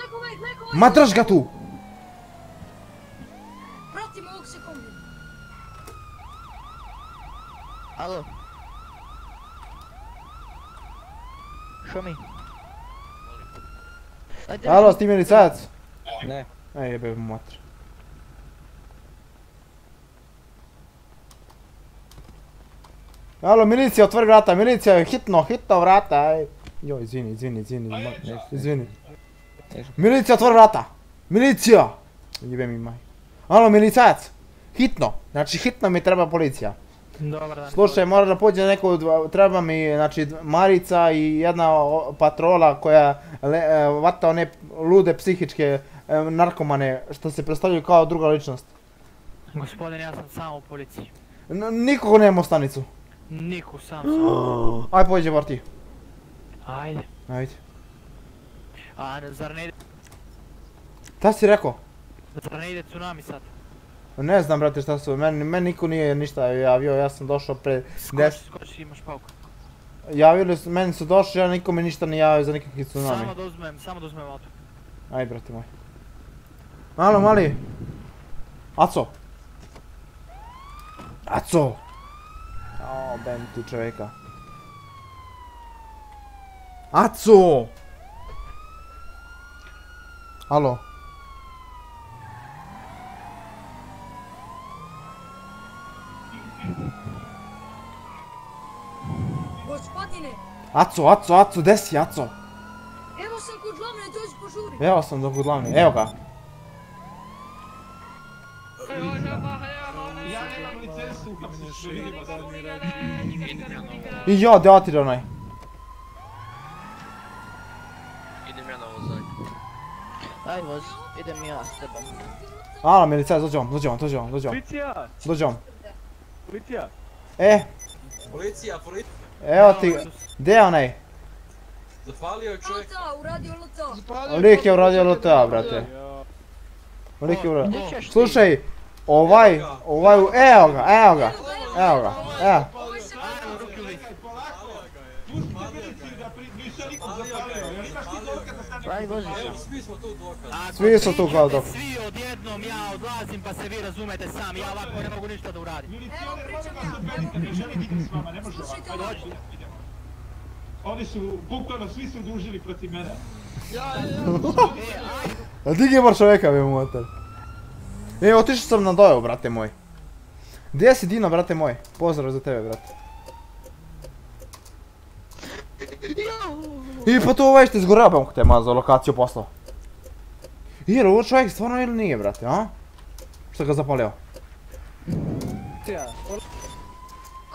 Ma drž ga tu! Pratimo ovog sekundu. Alo. Što mi? Ajde, Alo, s ti milicajac? Ne. Ej, jebe mu mater. Alo, milicija, otvori vrata, milicija, hitno, hitno vrata, aj. Joj, izvini, izvini, izvini, izvini. Milicija, otvori vrata! Milicija! Jebe mi maj. Alo, milicajac! Hitno, znači hitno mi treba policija. Dobar dan. Slušaj, mora da pođe neko, dva- treba mi, znači, Marica i jedna patrola koja le, e, vata one lude psihičke e, narkomane što se predstavljaju kao druga ličnost. Gospodin, ja sam sam u policiji. N nikogo nema u stanicu. Niku, sam sam. Aj pođe bar ti. Ajde. Ajde. A zar ne ide, Ta si rekao? zar ne ide tsunami sad? Ne znam brate šta su, meni, meni niko nije ništa javio, ja sam došao pre Skoči, 10... skoči, imaš pauku. Javili su, meni su došli, ja nikome ništa ne javio za nikakvi tsunami. Samo da uzmem, samo da uzmem auto. Aj brate moj. Alo mali. Aco. Aco. O, ben tu čovjeka. Aco. Alo. Gospodine, Aco, Aco, Aco, gdje si Aco? evo sam kod glavne, dođi požuri. Evo sam do glavne, evo ga. I ja, gdje otire onaj? Idem ja na vozak. Aj voz, idem ja s tebom. Alo, milicajac, dođe on, dođe on, dođe on, dođe on. Policija! Dođe on. Policija! E, Policija, policija. evo ti, gdje je onaj? Zapalio je čovjek. Luta, uradio luta. Lik je uradio LTA, brate. Lik je uradio. Slušaj, ovaj, ovaj, evo ga, evo ga, evo ga, evo. Pustite miliciju da pri... Nisam nikog zapalio, jel imaš ti dokaz da sam Aj vozi Evo, svi smo tu dokaz. Svi su tu kao dok. Svi odjednom, ja odlazim pa se vi razumete sami, ja ovako ne mogu ništa da uradim. Želim biti s vama, ne može ovako. Oni su, bukvalno svi su dužili protiv mene. A di je bar čovjeka, bi motor? E, otišao sam na dojo, brate moj. Gdje si Dino, brate moj? Pozdrav za tebe, brate. I pa to već ti zgoreo pa te ma za lokaciju poslao. Je li ovo čovjek stvarno ili nije, brate, a? Što ga zapalio?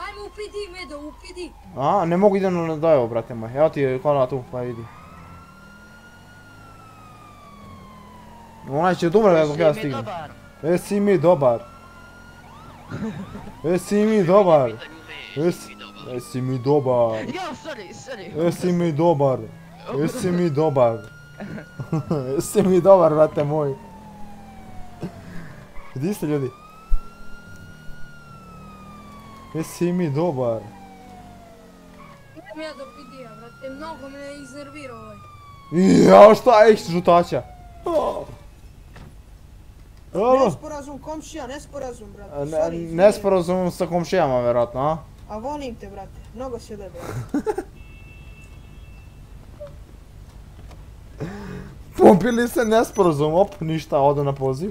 Ajmo u PD, Medo, u PD. A, ne mogu idem na dajo, brate moj. Evo ti kola tu, pa vidi. Onaj će dobro ja stignem. dobar. Jesi mi dobar. Jesi mi dobar. Jesi, jesi mi dobar. Ja, sorry, sorry. Jesi mi dobar. Jesi mi dobar. (laughs) Jesi mi dobar, brate moj. Gdje ste ljudi? Jesi mi dobar. Idem ja do PD-a, brate, mnogo me iznervirao ovaj. Ja, šta je žutača? Alo? Nesporazum komšija, nesporazum, brate. Ne- Nesporazum sa komšijama, vjerojatno, a? А волим те, брате. Много ще (laughs) да брате. Попили се неспоразум, оп, нища, ода на пози.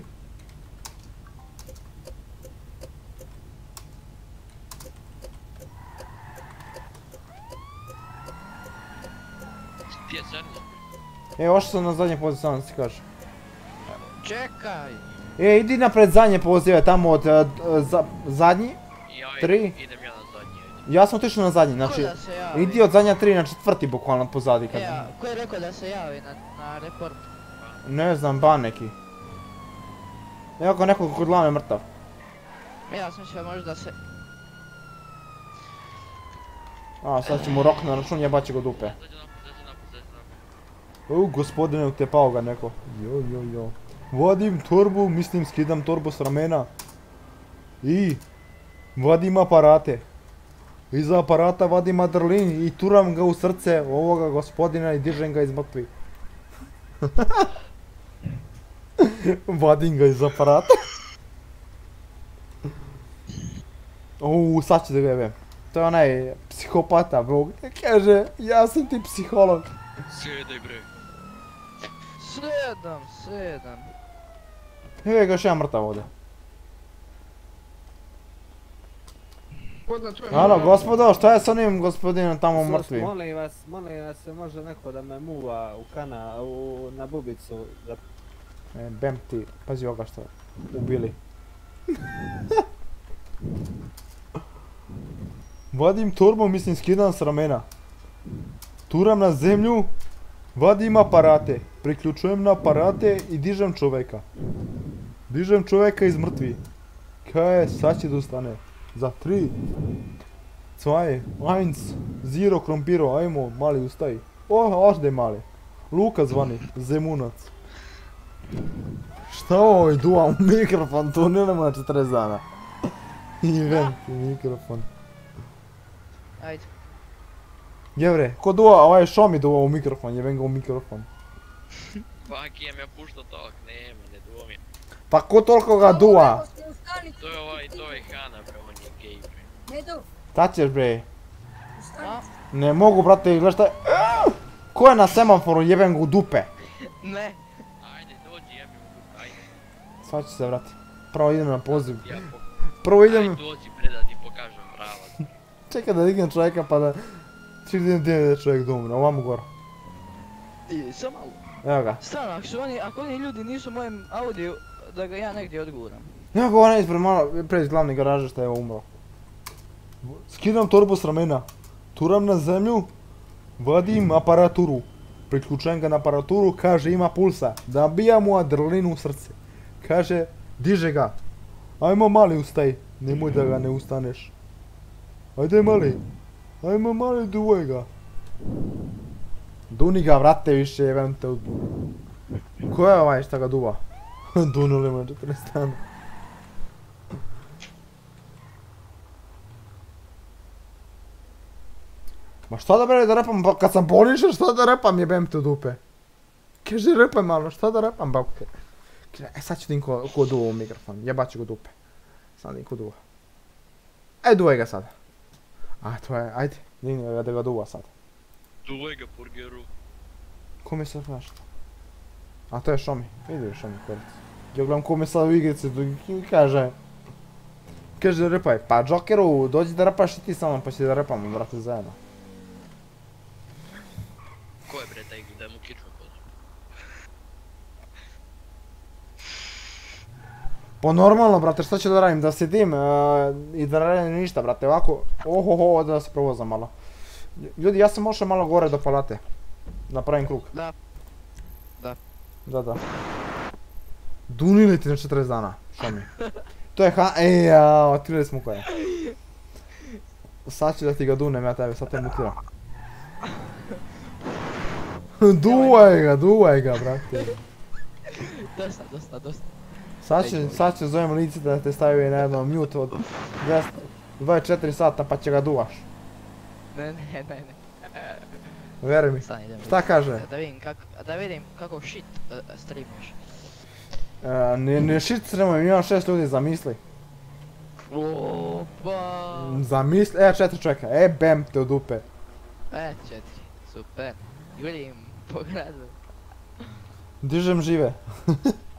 Е, още са на задния пози, само да си кажа. Чекай! Е, иди напред задния пози, там от задни. Три. Идем. Ja ja. Ja sam otišao na zadnji, znači, da se javi? idi od zadnja tri na četvrti bukvalno pozadi kad... E, a ko je rekao da se javi na, na report? Ne znam, ba neki. Evo ga nekog kod lame mrtav. Ja sam mislio možda se... A, sad će mu rok na račun, jebat će go dupe. U, gospodine, utepao ga neko. Jo, jo, jo. Vodim torbu, mislim skidam torbu s ramena. I vadim aparate. Iza aparata vadim adrenalin i turam ga u srce ovoga gospodina i dižem ga iz mrtvi. (laughs) vadim ga iz aparata. Uuu, sad ću da jebem. To je onaj psihopata, bro. Kaže, ja sam ti psiholog. Sjedaj bre. Sedam, sedam. Evo ga još jedan mrtav ovdje. Alo, gospodo, šta je s onim gospodinom tamo Sus, mrtvi? Molim vas, molim vas, može neko da me muva u kana, u, na bubicu, da E, bem ti, pazi ovoga što ubili. Vadim torbu, mislim skidam s ramena. Turam na zemlju, vadim aparate, priključujem na aparate i dižem čovjeka. Dižem čovjeka iz mrtvi. Kaj je, sad će da ustane. Za tri. Zwei, eins, zero krompiro, ajmo, mali ustaj. O, ažde mali. Luka zvani, zemunac. Šta ovo duva (laughs) u mikrofon, tu ne nema na 40 dana. Event mikrofon. Ajde. Jevre, ko duva, ovaj Šomi duva u mikrofon, jebem ga u mikrofon. Fuck, jem ja puštao talk, nema, ne dvomim. Pa ko toliko ga duva? To je ovaj, to je Hana, bre, on je gej, bre. Medo, Šta ćeš bre? Ne mogu brate, gledaj šta je... Ko je na semaforu, jebem ga u dupe. Ne. Ajde, dođi, jebim u ajde. Sad ću se vrati. Prvo idem na poziv. Prvo idem... Ajde, dođi, bre, da ti pokažem prava. Čekaj da dignem čovjeka pa da... Čekaj da idem da je čovjek da umre, ovamo gore. Samo malo. Evo ga. Stvarno, ako su oni, ako oni ljudi nisu u mojem audiju, da ga ja negdje odguram. Evo ga onaj ispred malo, pred glavne garaže što je umro. Skidam torbu s ramena. Turam na zemlju. Vadim aparaturu. Priključujem ga na aparaturu, kaže ima pulsa. Nabija mu adrenalin u srce. Kaže, diže ga. Ajmo mali ustaj, nemoj da ga ne ustaneš. Ajde mali. Ajmo mali duvaj ga. Duni ga vrate više, jebem u... Ko je ovaj šta ga duva? (laughs) Dunuli me 40 dana. Ma šta da bre da repam, pa kad sam bolišan šta da repam jebem te u dupe. Kaže repaj malo, šta da repam babke. E sad ću tim ko, ko duva u mikrofon, jebat ću go dupe. Sad niko duva. E duvaj ga sad. A to je, ajde, digni ga da ga duva sad. Duvaj ga burgeru. Kome sad znaš? A to je Šomi, vidi Šomi kurac. Ja gledam kome sad u igrici, kaže. Kaže repaj, pa Jokeru, dođi da repaš i ti sa mnom, pa će da repamo, brate, zajedno. Ko bre, taj da mu kičmu pozna. Pa normalno, brate, šta ću da radim? Da sedim e, i da radim ništa, brate, ovako, ohoho, da se provozam malo. Ljudi, ja sam ošao malo gore do palate. Napravim krug. Da. Da. Da, da. Dunili ti na 40 dana, što mi? To je ha... Ej, jao, otkrili smo koja. Sad ću da ti ga dunem ja tebe, sad te mutiram. Duvaj ga, duvaj ga, brate. Dosta, dosta, dosta. Sad će, sad će zovem lice da te stavi na jedno mute od 200 24 sata pa će ga duvaš. Ne, ne, ne, ne. Vjeruj mi. Šta kaže? Da vidim kak, da vidim kako shit uh, streamaš. E, ne, ne shit sremoj, imam šest ljudi, zamisli. Opa. Zamisli, e četiri čovjeka, e bem te u dupe. E, četiri, super. Jurim po gradu. Dižem žive. (laughs)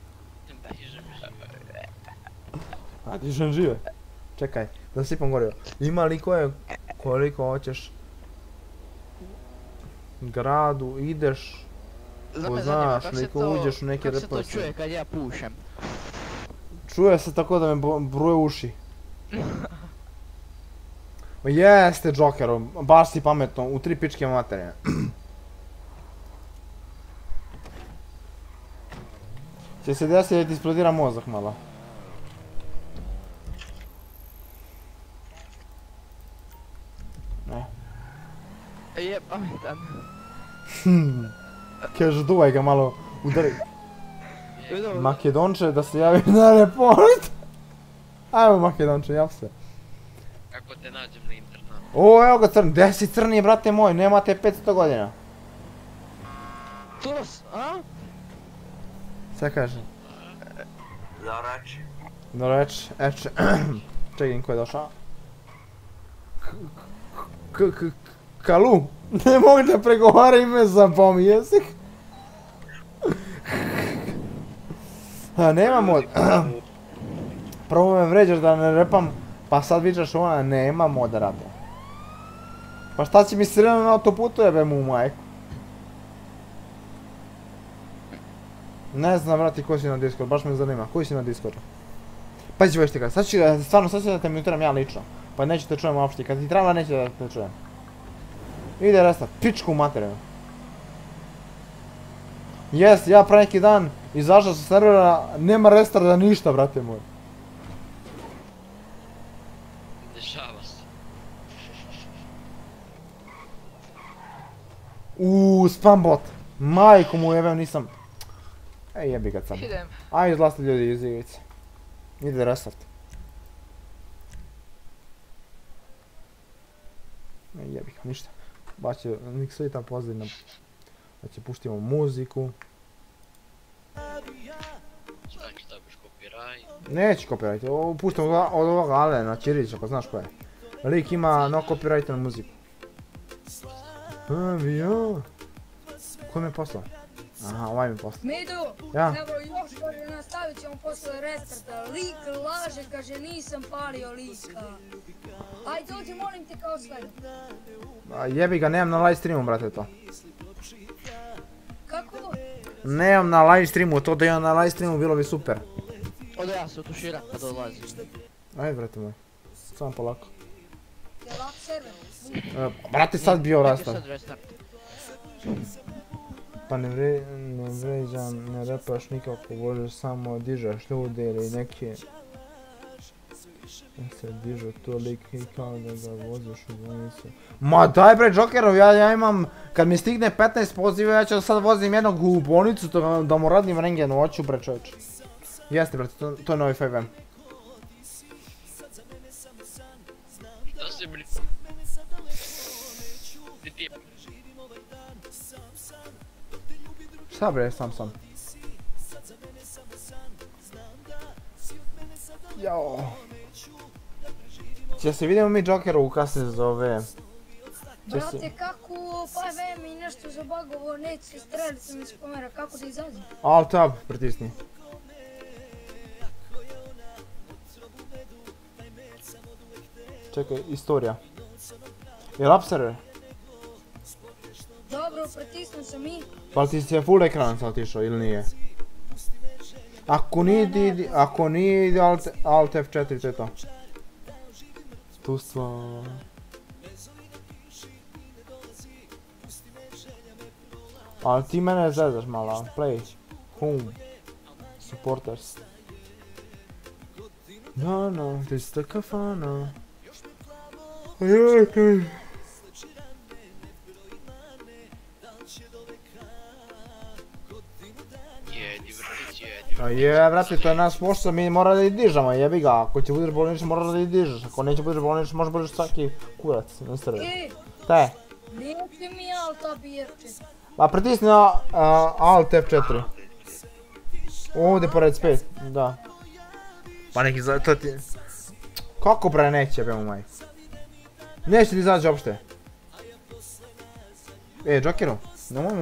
A dižem žive. Čekaj, da sipam gorivo. Ima li koje, koliko hoćeš gradu, ideš, Znam ko me zanima, znaš, kak se liko to, uđeš u neke kak se to čuje kad ja pušem? Čuje se tako da me bruje uši. Ma (laughs) jeste Jokeru, baš si pametno, u tri pičke materije. (clears throat) Će se desiti da ti isplodira mozak malo. Je pametan. Hmm. Kaže duvaj ga malo udari. Makedonče da se javi na report. Ajmo Makedonče, jav se. Kako te nađem na internatu? O, evo ga crn, gdje si crni, brate moj, nemate 500 godina. To s, a? Šta kaže? Zarač. No reč, eč, (clears throat) čekaj, ko je došao? K, k, k, kalu, (laughs) ne mogu da pregovara ime za bom jezik. (laughs) A, nema mod. (clears throat) Prvo me vređaš da ne repam, pa sad vičaš ona, nema moda rade. Pa šta će mi sirena na autoputu jebe mu majku? Ne znam, brati, ko si na Discord, baš me zanima. Koji si na Discordu? Pazi već ti kad, sad ću, stvarno sad ću da te mutiram ja lično. Pa neću te čujem uopšte, kad ti treba neću da te čujem. Ide resta, pičku materiju. Jes, ja pre neki dan izašao sa servera, nema restarta ništa, brate moj. Dešava se. Uuu, spam bot. Majku mu jebem, nisam... Ej, jebi ga sad. Idem. Ajde, izlazite ljudi iz igrice. Ide restart. Ne jebi ga, ništa. Baš sve tam pozadina. Znači, puštimo muziku. Znači staviš copyright. Neće copyright, ovo puštamo ga- od ovoga Alena Ćirića, ako znaš ko je. Lik ima no copyright na muziku. Avion. Ko me poslao? Aha, ovaj mi poslao. Midu, Ja. evo još kaže nastavit ćemo posle restarta. Lik laže, kaže nisam palio lika. Aj dođi molim te kao sve. A jebi ga, nemam na live streamu, brate, to. Kako? Nemam na live streamu, to da imam na live streamu bilo bi super. Odo ja se utuširam pa dolazim. Ajde, brate moj. Samo polako. Je lak server. E, brate, sad bio rastao. sad restart. Pa ne, vre, ne vređam, ne repaš nikako, možeš samo dižeš ljude ili neke... Ne se dižu to lik i kao da ga voziš u bolnicu. Ma daj bre Jokerov, ja, ja imam, kad mi stigne 15 poziva ja ću sad vozim jednog u bolnicu da, mu radim rengen u oču bre čovječe. Jeste brate, to, to je novi 5M. Šta bre, sam sam. Jao. Će se vidimo mi Jokeru kad se zove... Brate, kako 5M i nešto zabagovo, neće streljati mi spomera, kako da izađe? Alt tab pritisni. Čekaj, istorija. Je lap server? Dobro, Medo, pritisnuo sam i... Pa ti si je full ekran sad otišao ili nije? Ako nije, idi- idi- ako nije ide Alt, Alt F4 to je to. Tu stvar. Ali ti mene zezaš malo, play, home, supporters. No, no, this is the kafana. Ajaj, A je, vrati, to je nas posao, mi mora da i dižemo, jebi ga, ako će budeš bolničan mora da i dižeš, ako neće budeš bolničan možeš budeš svaki kurac, ne strvi. E, Šta je? lijepi mi je Alta BF4. Pa pritisni na Alt F4. Ovdje pored space, da. Pa neki za, to ti... Kako bre neće, bemo maj? Neće ti izaći uopšte. E, Jokeru, nemoj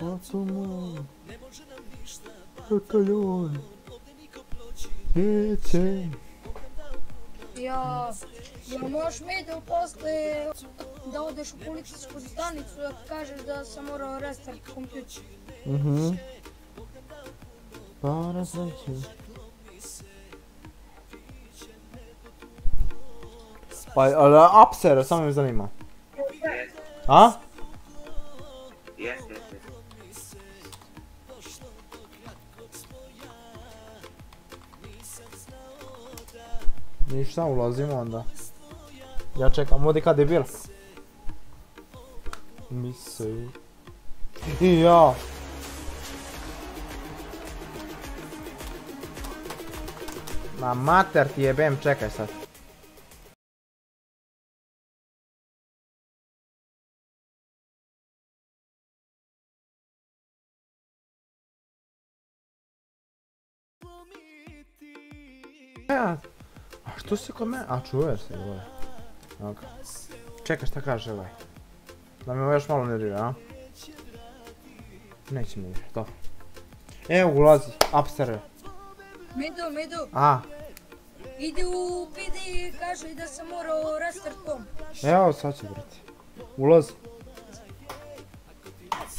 me nerviraš. Bataljon. Neće. Ja, ja možeš Medo posle da odeš u policijsku stanicu da kažeš da sam morao restart kompjuter. Mhm. Para sreću. Pa, ali Upser, samo me zanima. A? Jes, Ništa, ulazimo onda. Ja čekam, ovdje kad je bil. Mi se... I ja. Ma mater ti jebem, čekaj sad. Ja, što si kod mene? A čuješ se gore. Ok. Čekaj šta kaže ovaj. Da me ovo još malo nervira, a? Neće mi nervirati, dobro. Evo ulazi, upstairs. Medo, Medo, A, ide u PD i kaže da sam morao restart kom. evo sad će brati. Ulazi.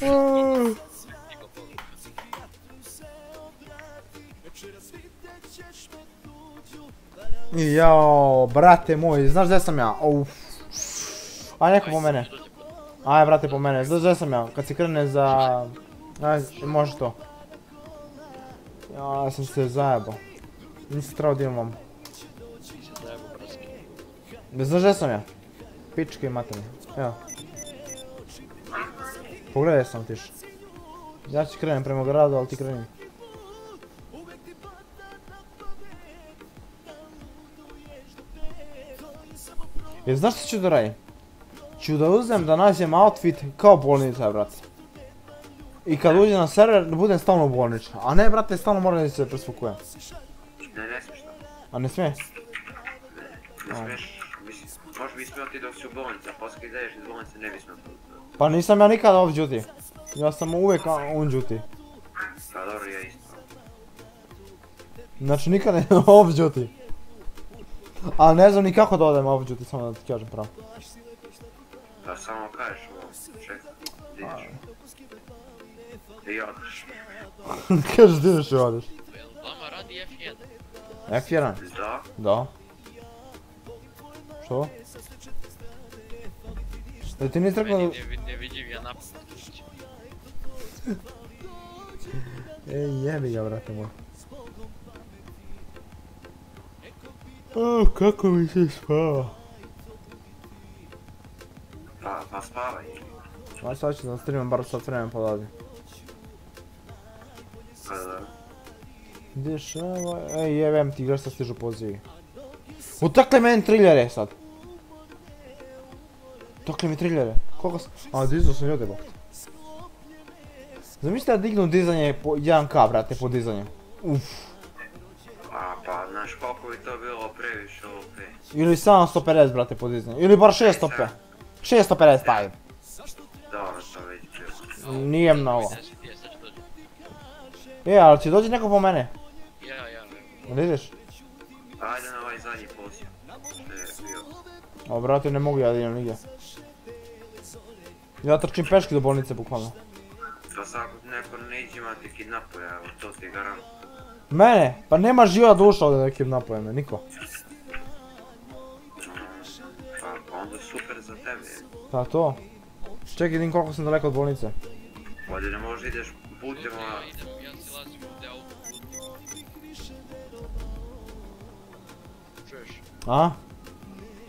I Jao, brate moj, znaš gdje sam ja? Uf. Aj neko po mene. Aj brate po mene, znaš gdje sam ja? Kad se krene za... Aj, može to. Ja, sam se zajebao. Nisam trebao da imam. Znaš gdje sam ja? Pičke materne. Evo. Pogledaj sam tiš. Ja ću krenem prema gradu, ali ti kreni. E, znaš što ću da radim? Ću da uzem da nađem outfit kao bolnica, brate. I kad uđem na server, da budem stalno bolničan. A ne, brate, stalno moram da se presvukujem. Ne, ne smiješ to. A ne smije? Ne smiješ, mislim, možeš bi smio ti dok si u bolnici, a poslije kad ideš iz bolnice ne bi smio to. Pa nisam ja nikad off duty. Ja sam uvijek on duty. Pa dobro, ja isto. Znači nikad ne (laughs) off duty. Ali ne znam ni kako da odem off duty, samo da ti kažem pravo. Pa samo kažeš ovo, čekaj, (laughs) ideš. I odeš. Kažeš ideš i odeš. Vama radi F1? F1? Da. Da. Što? Da ti nisi rekao da... Meni ne, ne vidim ja napad. (laughs) Ej, jebi ga, brate moj. O, kako mi se spava. Pa, pa spavaj. Ma sad ću da streamam bar sat vremena podavde. Pa da. Dešava... Ej, jebem ti igraš sad stižu pozivi. Utakle meni trilere sad. Utakle mi trilere. Koliko sam... A, dizao sam ljude, bok. Zamislite da dignu dizanje po 1k, brate, po dizanju. Uff. A, pa, znaš koliko bi to bilo previše OP. Ili 750, brate, po dizanju. Ili bar 650. 650 stavim. Dobro, to već. Nije mnogo. Sad ću ti, sad ću dođi. E, ali će doći neko po mene? Ja, ja. Jel ideš? Ajde na ovaj zadnji je bio. O, brate, ne mogu ja da idem nigdje. Ja trčim peški do bolnice, bukvalno. To sad ako neko ne iđe ima ti kidnapuje, evo to ti garant. Mene? Pa nema živa duša ovdje da kidnapuje me, niko. Pa, onda super za tebe. Pa to. Čekaj, vidim koliko sam daleko od bolnice. Ovdje ne možeš ideš putem, a... Ja idem, ja silazim ovdje autoput. Čuješ? A?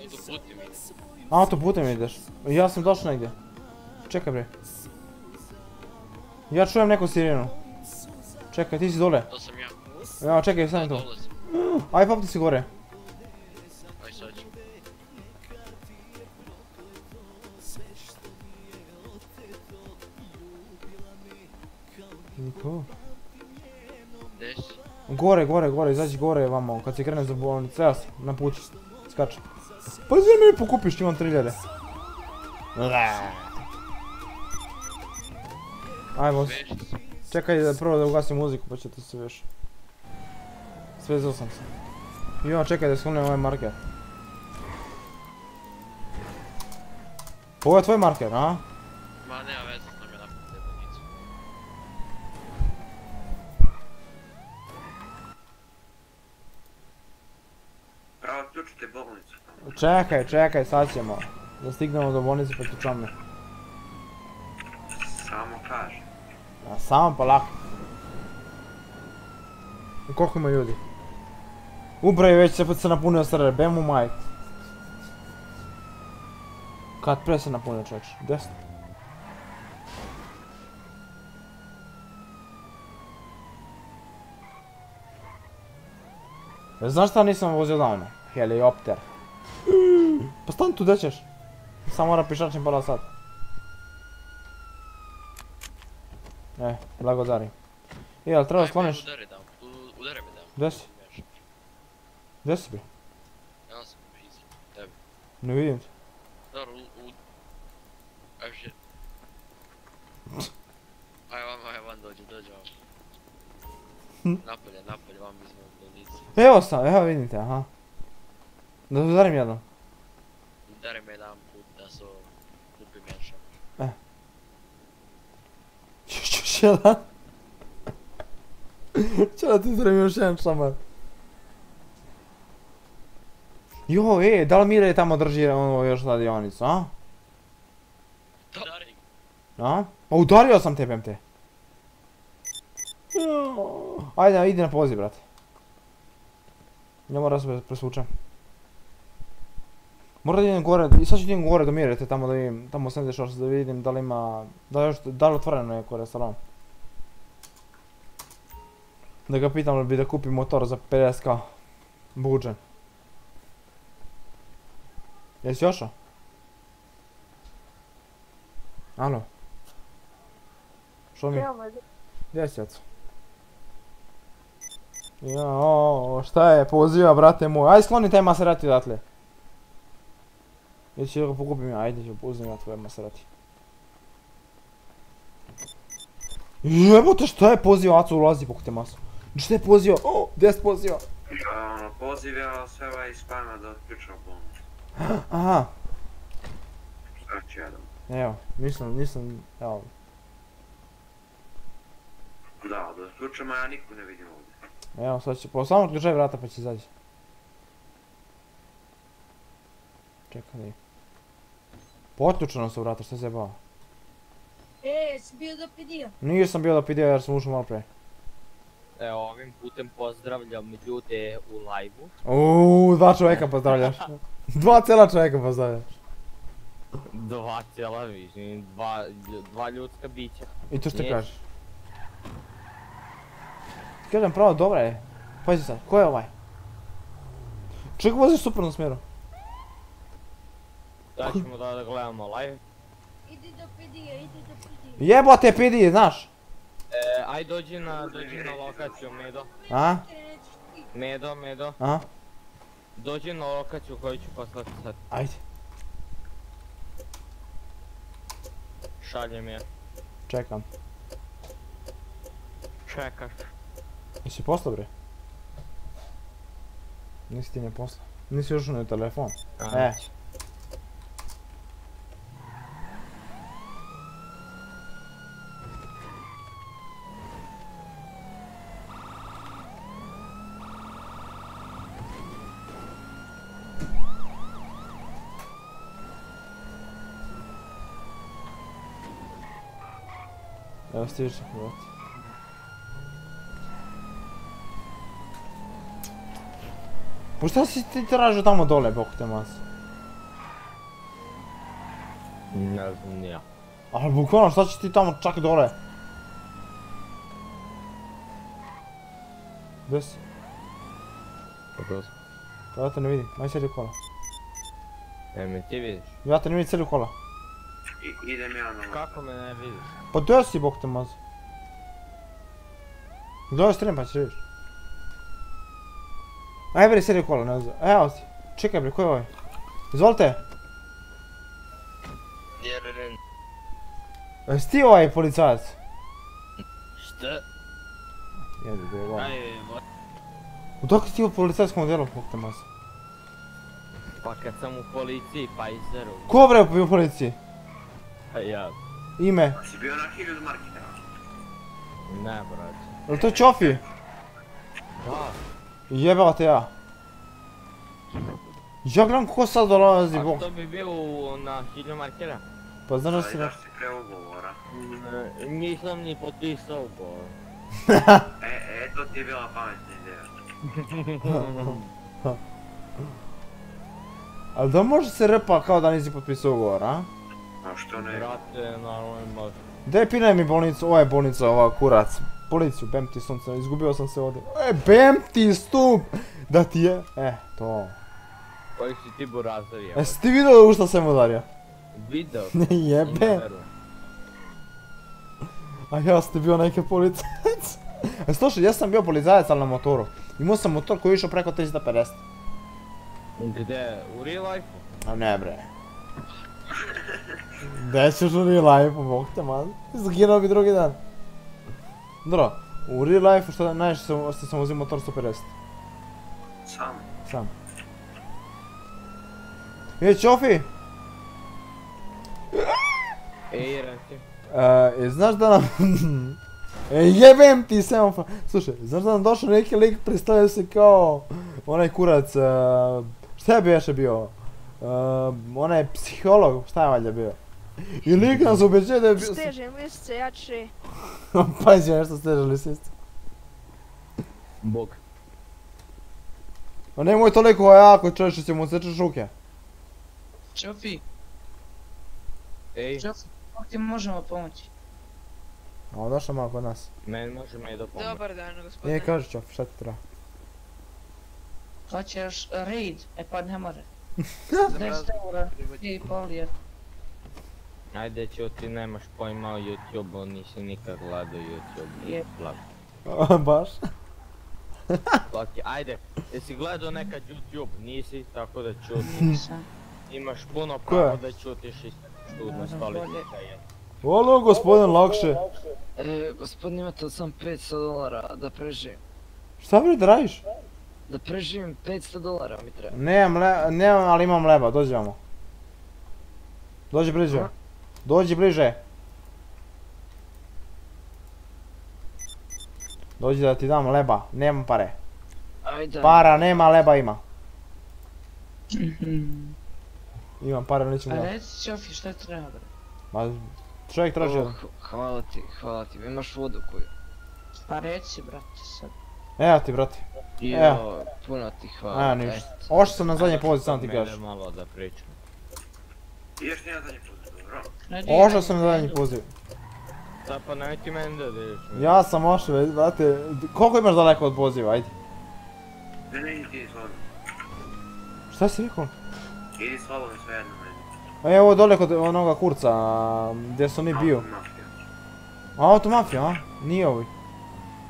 Autoputem. Autoputem ideš. Ja sam došao negdje. Čekaj bre. Ja čujem neku sirenu. Čekaj, ti si dole. To sam ja. Čekaj, stani tu. Dolazim. Aj, popti si gore. Aj sad ću. Niko. Gdje si? Gore, gore, gore, izađi gore vamo, kad se krene za bolnicu, ja sam, na pući, skačem. Pa izvini meni pokupiš, imam triljere. Ajmo, čekaj da prvo da ugasim muziku pa ćete se veš. Svezao sam se. Jo, čekaj da skunem ovaj marker. Ovo je tvoj marker, a? Ma nema veze, nam je napad bolnicu. Pravo ključite bolnicu. Čekaj, čekaj, sad ćemo. Da stignemo do bolnice pa čame. Samo kaži. Samo polako. I koliko ima ljudi? Ubraj već se se napunio srce, bemu majk. Kad pre se napunio čovječ? Desno. Znaš šta nisam vozio davno? Heliopter. Pa stan tu, gdje ćeš? Samo mora pišačim pola sat. E, blagodari. E, ali treba skloniš? Udari dam, u- udari me dam. Gdje si? Gdje si bi? Ja sam pizi, tebi. Ne vidim te. Dobro, u... u... Aj shit. Aj vam, aj vam dođe, dođe vam. Hm. Napolje, napolje, vam iz mojeg bolnici. Evo sam, evo vidite, aha. Da udarim jednom. Udari me jedan put da se kupim jedan šak. Još još jedan. Če da ti udarim još jedan šamar. Jo, e, da li Mire tamo drži ono još radionicu, a? Udari! A? Pa udario sam tebe, te. Ajde, idi na poziv, brate. Ja moram se presvučem. Moram da idem gore, i sad ću idem gore do Mirete tamo da vidim, tamo sam dešao da vidim da li ima, da li još, da li otvoreno neko restoran. Da ga pitam da bi da kupim motor za 50k. Buđen. Jesi jošao? Alo? Što mi? Gdje si oco? Jao, šta je, poziva brate moj, aj skloni taj Maserati odatle. Ili ću ga pokupim ja, ajde ću uzmem ja tvoje Maserati. Jebote šta je poziva, Aco ulazi pokut te masu. Šta je poziva, o, gdje si ono, poziv ja sve ovaj spajma da otključam bolnicu. Aha, ću jedan. evo, nisam, nisam, evo. Da, da a ja nikog ne vidim ovdje. Evo, sad će, po samo ključaj vrata pa će izaći. Čekaj, nije. Potključeno su vrata, šta se jebava? E, jesi bio do pedija? Nisam bio da pidio jer sam ušao malo pre. Evo, ovim putem pozdravljam ljude u live-u. Uuu, dva čovjeka pozdravljaš. (laughs) Dva cijela čovjeka pozdravljaš. Dva cijela, vidim, dva, dva ljudska bića. I to što Nije- kažeš? Kažem pravo, dobra je. Pazi sad, ko je ovaj? Čovjek vozi u suprotnom smjeru. Sad ćemo da, da gledamo live. Idi do pedija, idi do pedija. Jebote pidi, znaš? E, aj dođi na, dođi na lokaciju, Medo. A? Medo, Medo. A? Dođi na lokaciju koju ću poslati sad. Ajde. Šaljem je. Čekam. Čekaš. Jesi poslao bre? Nisi ti ne poslao. Nisi još na telefon. A. E. Evo stiže, brate. Pa šta si ti tražio tamo dole, bok te mas? Ne znam ja. Ali bukvalno šta će ti tamo čak dole? Gdje si? Kako sam? Pa ja te ne vidim, maj sjedi kola. E, me ti vidiš? Ja te ne vidim sjedi kola. I, idem ja na Kako me ne vidiš? Pa gdje si bok te maz? Gdje stream pa ćeš vidiš. Aj bre, sjedi kola, ne znam. Evo ti. Čekaj bre, ko je ovaj? Izvolite. Jeren. Jesi ti ovaj policajac? Šta? Jedi, gdje je Aj, Dok si ti u policajskom odjelu, bok te maz? pa kad sam u policiji, pa izderu. Ko bre u policiji? Pa ja. Ime? Si bio na 1000 marketa? Ne, brate. Jel to Čofi? Da. Jebala te ja. Ja gledam ko sad dolazi, A bok. što bi bio na hilju markera? Pa znaš da si... Zašto si pre ugovora? Ne, Nisam ni potpisao ugovor. (laughs) E, e, to ti je bila pametna ideja. (laughs) Ali da može se repa kao da nisi potpisao ugovor, a? A što ne? Brate, naravno može. Daj pinaj mi bolnicu, ova je bolnica, ova kurac. Policiju, bem ti sunce, izgubio sam se ovdje. E, bem ti stup! Da ti je, e, to. Koji si ti burazar je? Jesi ti vidio u šta sam udario? Video. (laughs) Jebe. A ja sam ti bio neki policajac. E, slušaj, ja sam bio policajac, ali na motoru. Imao sam motor koji je išao preko 350. Gdje? U real life? A ne bre. Gdje ćeš u real life, bog te man. Zginao bi drugi dan. Dobro, u real life što najviše sam, što sam uzim motor 150. Sam. Sam. Je Čofi, E, Jeren ti. e, e, znaš da nam... (laughs) e, jebem ti semafor. Slušaj, znaš da nam došao neki lik, predstavlja se kao onaj kurac, e, šta je beše bio? E, onaj psiholog, šta je valjda bio? I lik nas ubeđuje da je bio... Steže lisice jače. (laughs) Pazi nešto steže lisice. Bog. Ma nemoj toliko jako čovječe, će mu sečeš ruke. Čofi, Ej, Čofi, kako ti možemo pomoći? A on došao malo kod nas. meni može me i da pomoći. Dobar dan, gospodine. Nije kaži čof, šta ti treba? Hoćeš raid? E pa ne može. 10 eura, i pol je. Ajde ću ti nemaš pojma o YouTube-u, nisi nikad gledao YouTube. Je. (laughs) Baš? (laughs) Laki, ajde, jesi gledao nekad YouTube? Nisi, tako da čuti. Nisam. Imaš puno pravo da čutiš i znam stolica je. Olo, gospodin lakše. E, gospodin imate li sam 500 dolara da preživim? Šta bre da radiš? Da preživim 500 dolara mi treba. Nemam, nemam, ali imam leba, dođi vamo. Dođi bliže. Dođi bliže. Dođi da ti dam leba, nemam pare. Ajde. Para nema, leba ima. Mhm. Imam pare, neću mu A dati. reci Čofi šta treba bre? Ma, čovjek traži jedan. Oh, hvala ti, hvala ti, imaš vodu koju? Pa reci brate sad. Evo ti, brate. Evo. Jo, puno ti hvala. Evo ništa. Ošao sam na zadnje poziv, samo ti Mene kažem. malo da pričam. Ideš ti na zadnji put, dobro? Ošao sam na zadnji poziv. Sad pa nemoj ti meni da vidiš. Ja sam ošao, već, brate. Koliko imaš daleko od poziva, ajde. Ne, ne, idi ti slobodno. Šta si rekao? Idi slobodno sve jedno meni. A evo dole kod onoga kurca, gdje su oni bio. Mafija. Automafija, a? Nije ovaj.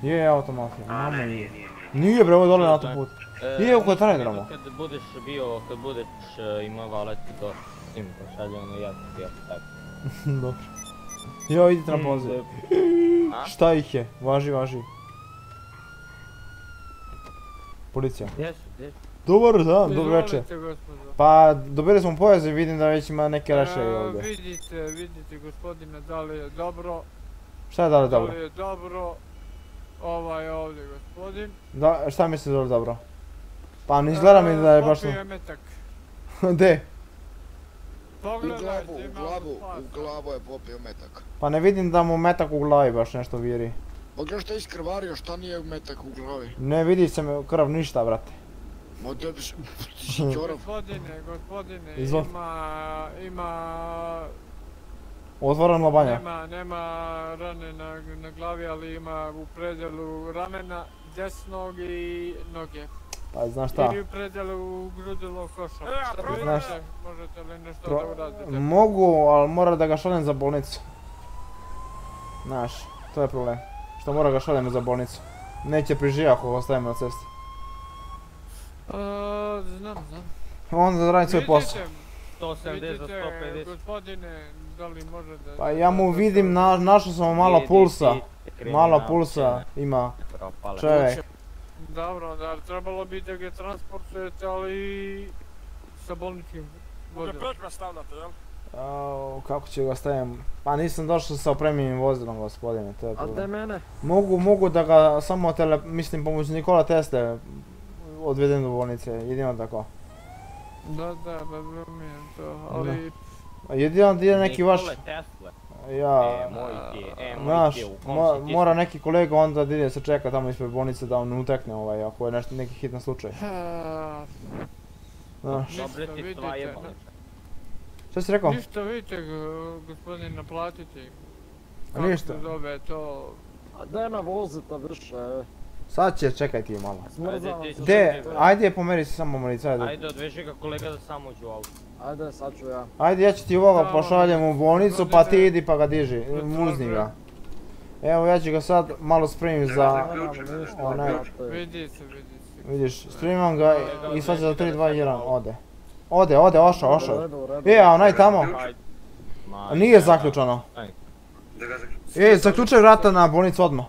Je automafija, A, ne, je. nije, nije. Nije bre, ovo je dole na autoput. E, Nije kod Telegrama. Kad budeš bio, kad budeš e, imao valet to tim pošalje ono ja ti tako. (laughs) Dobro. Jo, idite na Mm? Šta ih je? Važi, važi. Policija. Jesu, jesu. Dobar dan, dobro večer. Pa, dobili smo poziv, vidim da već ima neke raše E, ovdje. Vidite, vidite gospodine, da li je dobro. Šta je da li dobro? Da li je dobro. Ovaj ovdje gospodin. Da, šta misliš da li dobro? Pa ne izgleda mi da je baš... Popio je metak. (laughs) Gdje? U glavu, u glavu, u glavu je popio metak. Pa ne vidim da mu metak u glavi baš nešto viri. Pa gdje što je iskrvario, šta nije metak u glavi? Ne vidi se me krv ništa, brate. Ma tebi se, ti (laughs) si čorav. Gospodine, gospodine, ima, ima, Otvoreno banja. nema, nema rane na, na glavi, ali ima u predjelu ramena, desnog i noge. Pa znaš šta? Ili u predjelu grudilo koša. Šta Znaš- vidite, možete li nešto Pro- da uradite? Mogu, ali mora da ga šaljem za bolnicu. Znaš, to je problem. Što mora ga šaljem za bolnicu. Neće preživjeti ako ga ostavimo na cesti. E, znam, znam. Onda da radi svoj posao. Vidite, 170 za vidite, 150. gospodine, da li možete... Pa ja mu vidim, na, našao sam malo pulsa. Malo pulsa ima. Propale. Čovjek. Dobro, da trebalo bi da ga transportujete, ali sa bolničkim vozilom. Pečma stavljate, jel? Au, kako ću ga stavim? Pa nisam došao sa opremljenim vozilom, gospodine, to je A te mene? Mogu, mogu da ga samo tele, mislim pomoću Nikola Tesle odvedem do bolnice, jedino tako. Da, da, razumijem to, ali... A Jedino da ide neki vaš... Nikole Tesla. Ja, E, moj ti je, e, moj znaš, ti je, u kom mo- si ti mora neki kolega onda da ide se čeka tamo ispred bolnice da on utekne ovaj, ako je nešto, neki hitan slučaj. Znaš. Dobre ti no. bolnice. Šta si rekao? Ništa vidite, gospodin, naplatiti. A ništa. Kako se zove to... A daj na vozita više. Sad će, čekaj ti malo. Smrzavam Ajde, se. De, ajde pomeri se samo malica, ajde. Ajde, odveži ga kolega da samo uđe u auto. Ajde, sad ću ja. Ajde, ja ću ti ovoga pošaljem u bolnicu, pa ti idi pa ga diži, muzni ga. Evo, ja ću ga sad malo spremim za... onaj, Vidi se, vidi se. vidiš, spremam ga i sad će za 3, 2, 1, ode. Ode, ode, ošao, ošao. E, a onaj tamo, nije zaključano. E, zaključaj vrata na bolnicu odmah.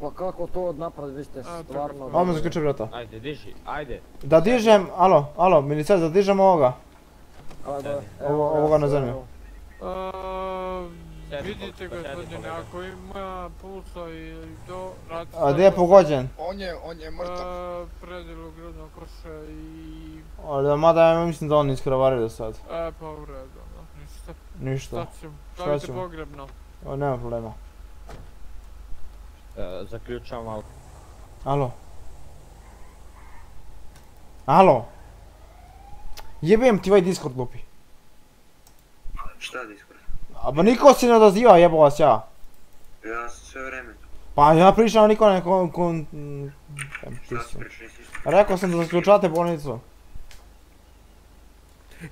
Pa kako to napraviti, vi ste stvarno... Odmah zaključaj vrata. Ajde, diži, ajde. Da dižem, alo, alo, milicajac, da dižem ovoga. Ovo- evo, ovoga ja na zemlju. vidite gospodine, ako ima pulsa i to. A gdje je pogođen? On je, on je mrtav. A, Predjelu grudnog koša i... Da, mada ja mislim da on iskravario sad. E, pa u redu, no, ništa. Ništa. Šta ćemo? Šta Stavite ćemo? pogrebno. O, nema problema. E, Zaključam auto. Alo. Alo. Jebem ti ovaj Discord glupi. Šta Discord? A ba niko se ne odaziva jebo vas ja. Ja sam sve vreme. Pa ja pričam, niko ne kon... kon Šta si isto? Rekao sam da zaključate bolnicu.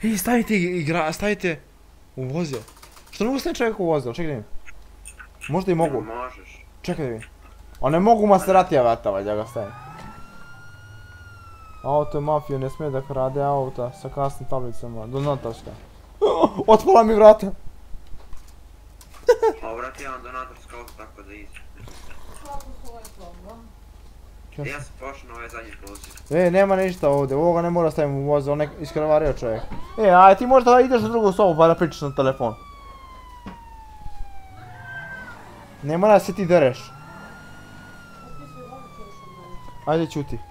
Ej, stavite igra, stavite u vozil. Što ne mogu staviti čovjek u vozil, čekaj da vidim. Možda i mogu. Možeš. Čekaj da vidim. A ne mogu Maseratija vrata, da ga stavim. Auto je mafija, ne smije da krade auta sa kasnim tablicama, donatorska. (laughs) Otpala mi vrata. A vrat ja vam donatorska auto tako da izi. Ja sam pošao na ovaj zadnji poziv. E, nema ništa ovdje, ovoga ne mora staviti u vozil, on je iskravario čovjek. E, aj ti možda ideš u drugu sobu pa da pričaš na telefon. Ne mora da se ti dereš. Ajde čuti.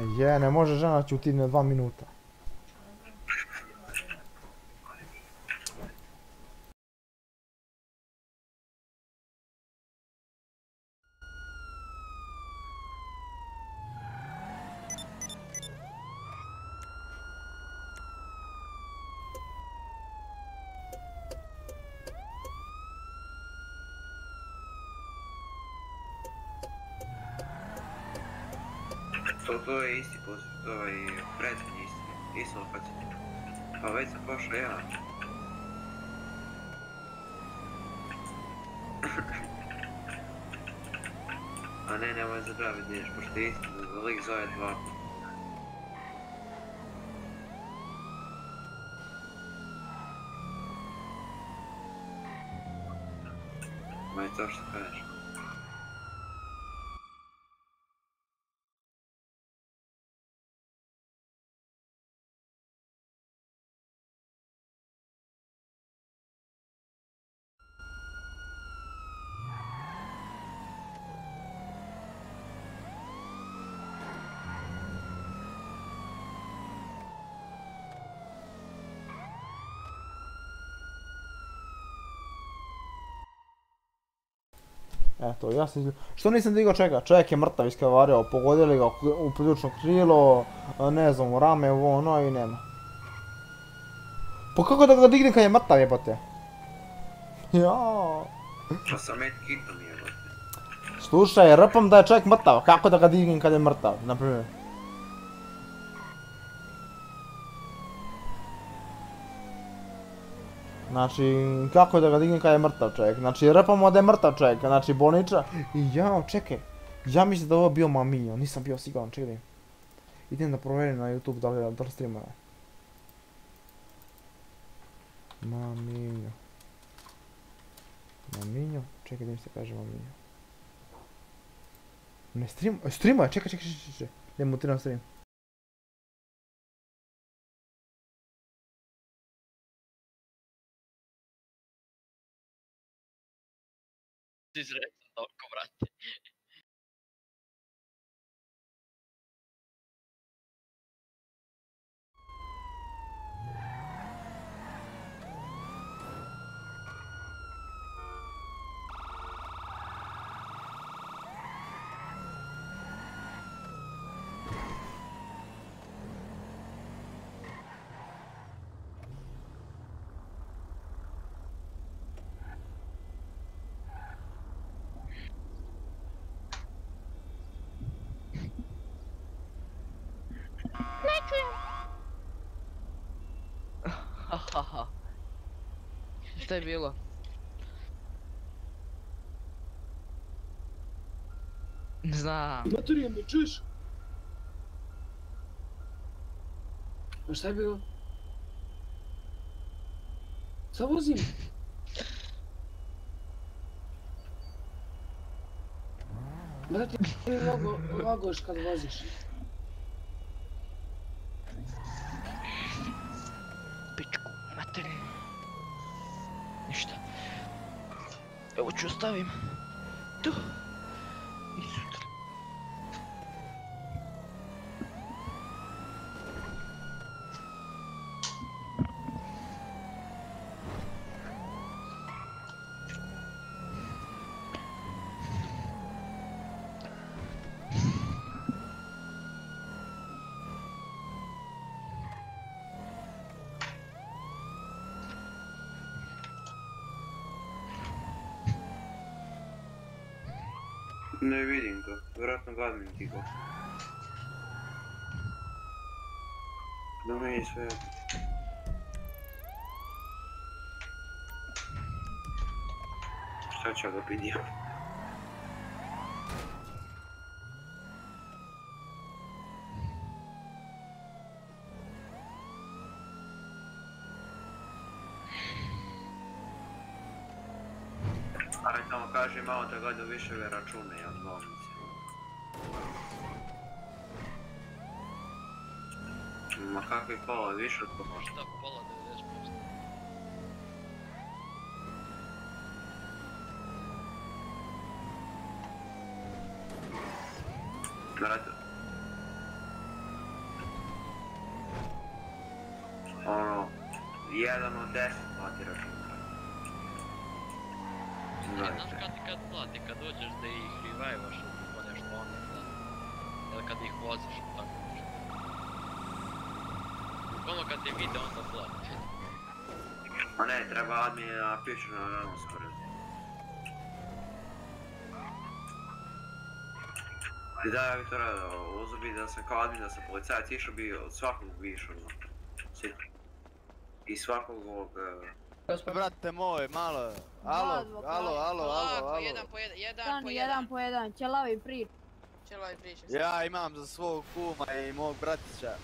Je, ne može žena čuti na dva minuta. To, to je isti poziv, to je prethodni isti. Nisam opet. Pa već sam pošao ja. A ne, nemoj zaboraviti ideš, pošto je isti, lik zove dva. Ma Eto, ja sam... Što nisam digao čega? Čovjek je mrtav iskravario, pogodili ga u pljučno krilo, a ne znam, u rame, ovo ono i nema. Pa kako da ga dignem kad je mrtav jebote? Jao. Pa sam med kitom jebote. Slušaj, rpam da je čovjek mrtav, kako da ga dignem kad je mrtav, na Znači, kako da ga dignem kad je mrtav čovjek? Znači, rpamo da je mrtav čovjek, znači bolniča. I jao, čekaj, ja mislim da ovo bio Maminjo, nisam bio siguran, čekaj. Idem da provjerim na YouTube da li, da li streama. Maminjo. Maminjo, čekaj da mi se kaže Maminjo. Ne stream, streama je, čekaj, čekaj, čekaj, čekaj. Ne mutiram stream. is it? Šta je bilo? Znam. Maturija, me čuješ? A šta je bilo? Šta vozim? Brate, ti lago, lagoš kad voziš. Pičku, materinu. Ništa. Evo ću ostavim. Ne vidim ga, vjerojatno gadim ti ga. Da meni sve... Šta ću ga vidio? Ali tamo kaže malo da gleda više ove račune od bolnice. Ma kakvi pola više od pola? Možda pola 90%. Brate. Ono, jedan od deset plati račun. Znaš kad, kad plati, kad dođeš da ih revivaš po nešto onda. Ili kad ih voziš, tako nešto. Ono kad te vide onda plati. Ma ne, treba admin da pišu na rano skoro. I da, ja bi to radio, uzeo bi da sam kao admin, da sam policajac išao bi od svakog bi išao. Svi- I svakog ovog... Brate moj, malo. Alo, alo, alo, alo, jedan po jedan, jedan po jedan jedan. po jedan, ćelavi prič. Čelavi priča. Ja imam za svog kuma i mog bratića.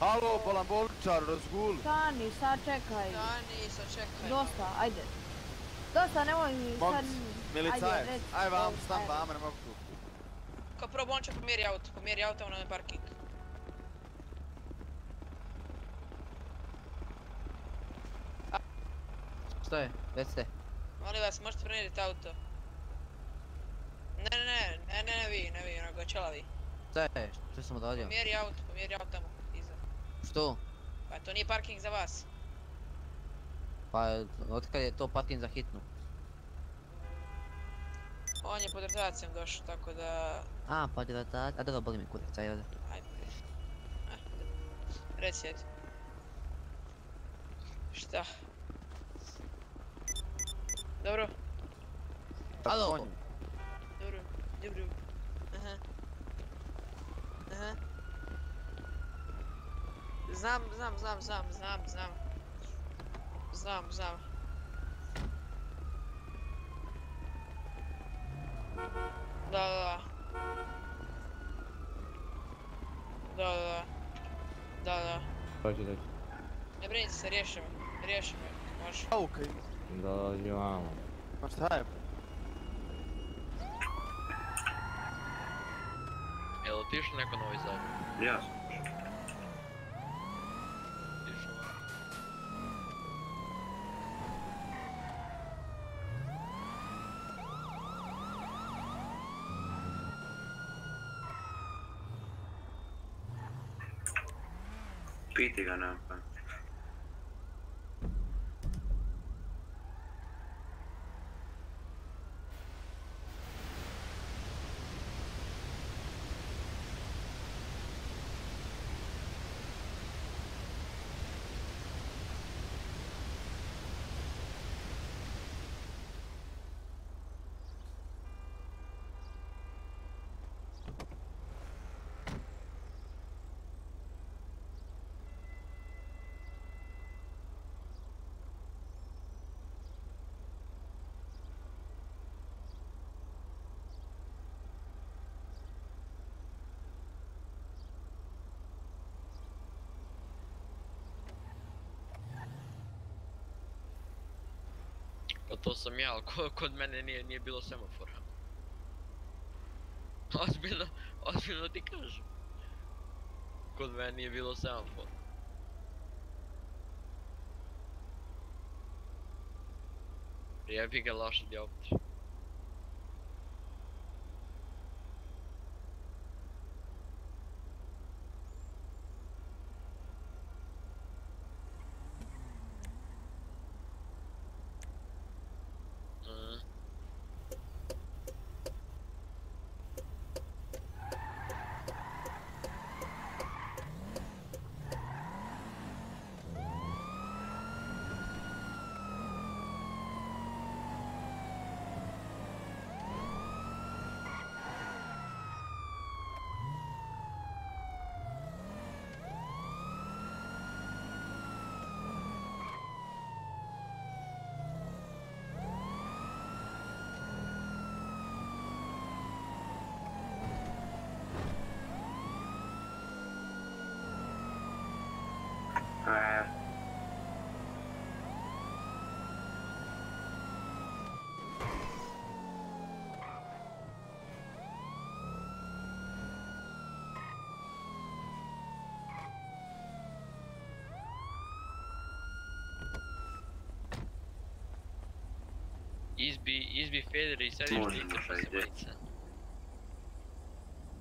Alo, balamboličar, razguli. Stani, sad čekaj. Stani, sad čekaj. Dosta, ajde. Dosta, nemoj mi sad... Reci, aj vam ajde. pa ne mogu tu. Kao prvo bonča pomjeri auto, pomjeri auto ono na parking. Šta je? Recite. Molim vas, možete pomjeriti auto. Ne, ne, ne, ne, ne, ne vi, ne vi, nego čelavi. Šta je? Što sam odradio? Pomjeri auto, pomjeri auto tamo, iza. Što? Pa to nije parking za vas. Pa, otkad je to parking za hitnu? On je pod rotacijom došao, tako da... A, pa da tak, a dobro, boli me kurac, ajde. ovdje. Ajde. Eh, Reci, ajde. Šta? Dobro, Alo, dobro, dobro. Aha. Aha. Znam, znam, znam, znam, znam, znam. Znam, znam. Da, da, da. Da, da, da. Da, da. Dođi, dođi. Ne brinite se, vamo. Pa šta je? Jel otišao neko novi zadnji? Ja sam. Otišao. Piti ga nemam to sam ja, ali ko- kod mene nije, nije bilo semafora. (laughs) Ozbiljno, ozbiljno ti kažem. Kod mene nije bilo semafora. Jebi ga loša dioptrija. Mm. E, Izbi, izbi Feder i sediš Može, ti može, se ide. majica.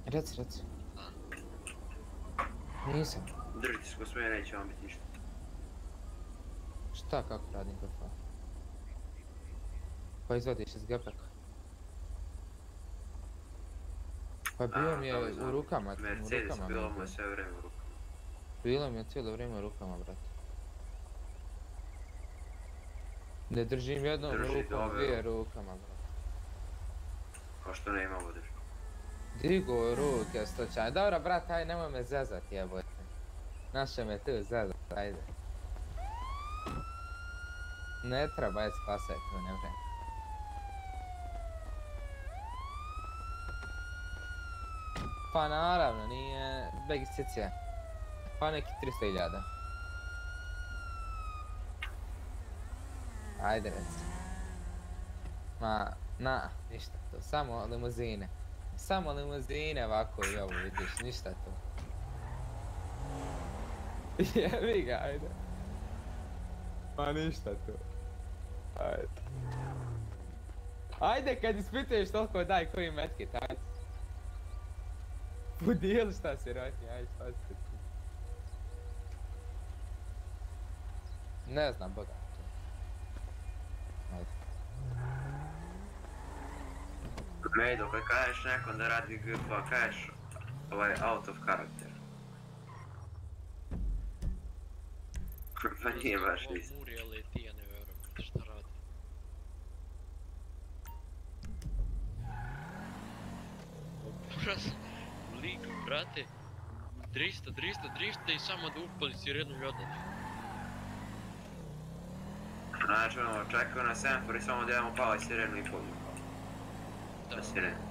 Reci, reci. Nisam. držite se ko sve, neće vam biti ništa. Šta, kako radim kafa? Pa izvadiš iz gepeka. Pa bilo A, mi to je znam. u rukama, u Mercedes, rukama mi bilo je mu bilo. je sve vrijeme u rukama. Bilo mi je cijelo vrijeme u rukama, brate. Ne držim jednom Drži rukom, dobro. dvije rukama, brate. Kao što ne imamo drži. Digo ruke, stočaj. Dobro, brate, aj nemoj me zezat, jebote. Naše me tu zezat, ajde. Ne treba, aj spasaj tu, ne vrem. Pa naravno, nije begisticija. Pa neki 300.000. Ajde reci. Ma, na, ništa to, samo limuzine. Samo limuzine ovako i ovo vidiš, ništa to. (laughs) Jebi ga, ajde. Ma ništa to. Ajde. Ajde, kad ispituješ toliko daj koji metkit, ajde. Budil šta si roti, ajde, šta si. Ne znam, boga. Medo, kad kažeš nekom da radi GFA, kažeš ovaj out of character. (laughs) Pa nije baš isto. Ja ne šta radi. Lik, brate, 300, 300, 300 i samo da upali sirenu i odati. Znači ono, čekaju na semafor i samo da idemo pali sirenu i polu. Na sirenu. Brže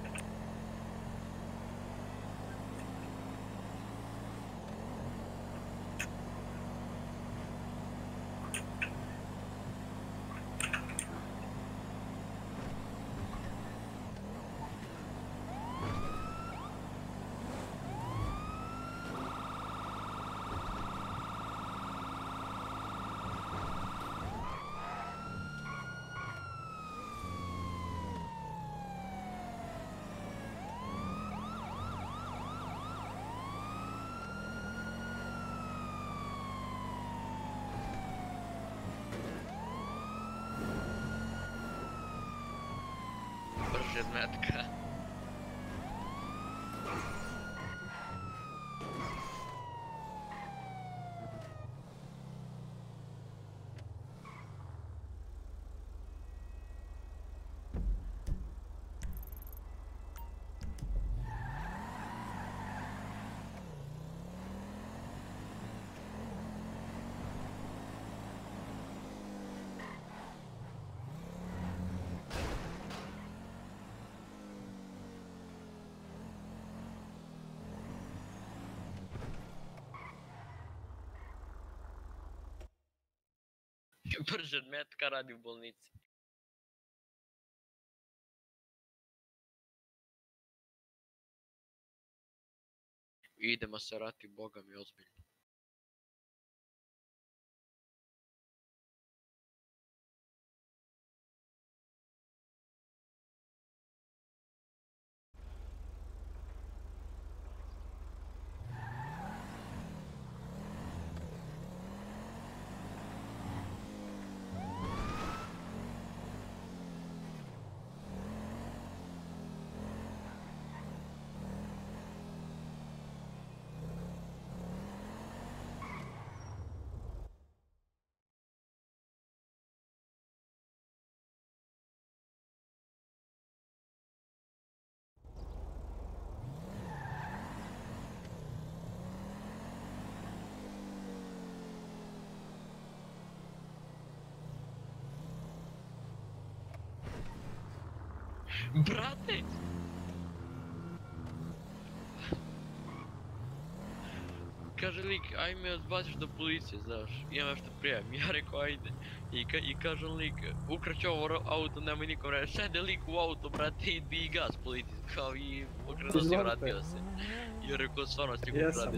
od metka. Brže od metka radi u bolnici. Idemo se rati, boga mi ozbiljno. Brate! Kaže lik, aj me odbaciš do policije, znaš, imam nešto prijavim. (laughs) Ja rekao, ajde. I, ka, i kaže lik, ukrać ovo auto, nemoj nikom reći. Sede lik u auto, brate, i bi gas policije. Kao i okrenuo se vratio se. I rekao, stvarno ste Jesam.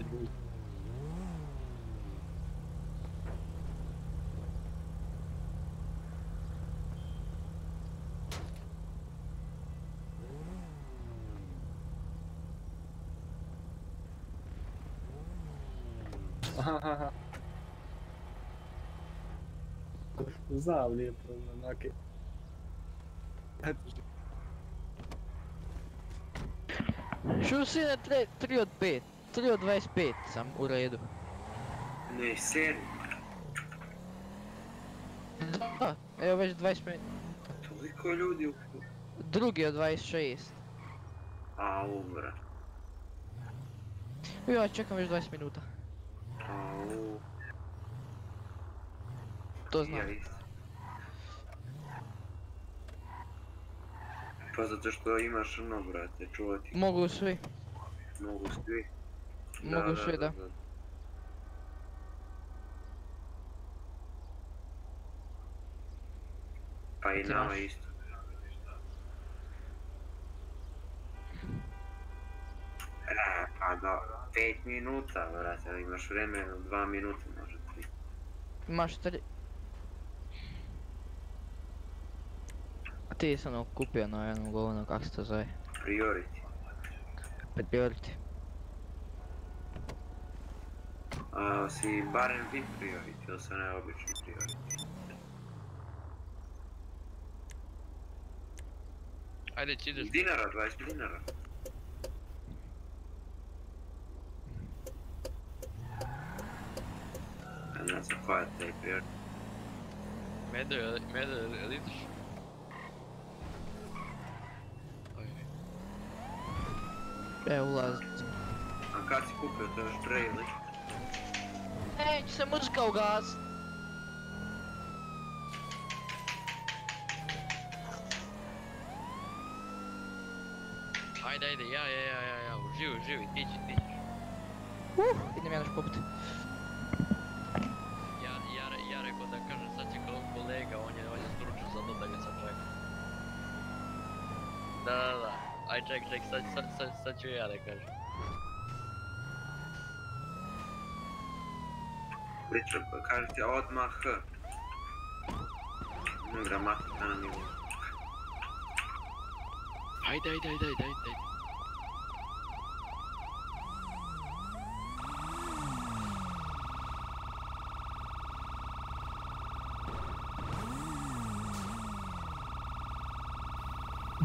Znam lijepo, onake. Eto, Što si na 3 od 5? 3 od 25 sam u redu. Ne, seri. Da, evo već 20 minuta. Toliko ljudi u... Drugi od 26. A, umre. Ja čekam već 20 minuta. Au. To znam. Ja Pa zato što imaš ono, brate, čuvati. Mogu svi. Mogu svi. Da, Mogu svi, da. da. Pa i nama isto. E, pa da, 5 minuta, brate, imaš vremena, 2 minuta možda 3. Imaš 3. ti sam ono kupio na jednu govno, kako se to zove? Priority. Priority. A, si barem VIP priority, ili sam ne obični priority. Ajde, ti ideš. Dinara, 20 dinara. A ne znam koja je taj prijatelj. Medo, je- Medo, jel ideš? E, ulaz. A kad si kupio to još pre ili? E, će se muzika ugas. Ajde, ajde, ja, ja, ja, ja, ja, uživi, uživi, ti će, ti ćeš. Uh, idem ja nešto popiti. Da, aj ček, ček, sad, sad, sad, sad ću ja da kažem. Priča, kaže ti odmah. Ne, gramatika nam je. Ajde, ajde, ajde, ajde, ajde.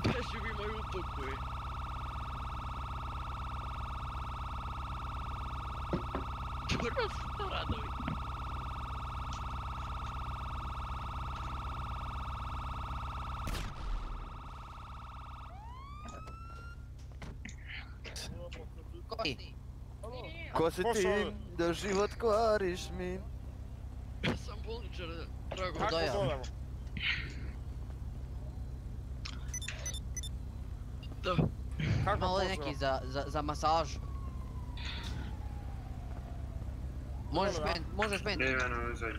Beži mi moj upokoj. Kurva su radovi. Koji? Si ti da život kvariš mi? Ja sam bolničar, drago. Kako Doja. zovemo? Da. Ima ovdje neki za, za, za masažu. Možeš meni, možeš meni. Uzaj.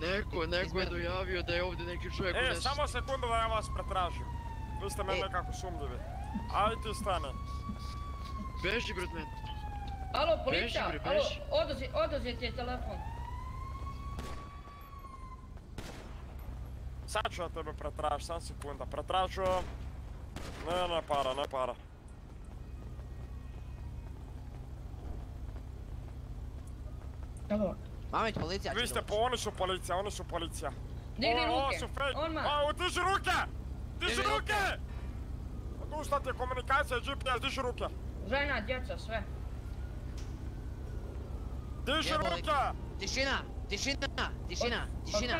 Neko, neko je dojavio da je ovdje neki čovjek E, samo sekundu da ja vas pretražim. Vi ste meni E. nekako sumnjivi. Ajde ti stane. Beži, brat, men. Alo, policija, Beži, bre, alo, beži. oduzi, oduzeti je telefon. Sad ću ja tebe pretražiti, sam sekunda. Pretražu... Ne, ne para, ne para. Alo. Mameć, policija će Vi ste po, oni su policija, oni su policija. Digni Ovo- ovo ruke, su fake. odmah. A, diži ruke! Diži ruke! Odustati je komunikacija, GPS, diži ruke. Žena, djeca, sve. Li- ruke! Tišina, tišina, tišina, tišina.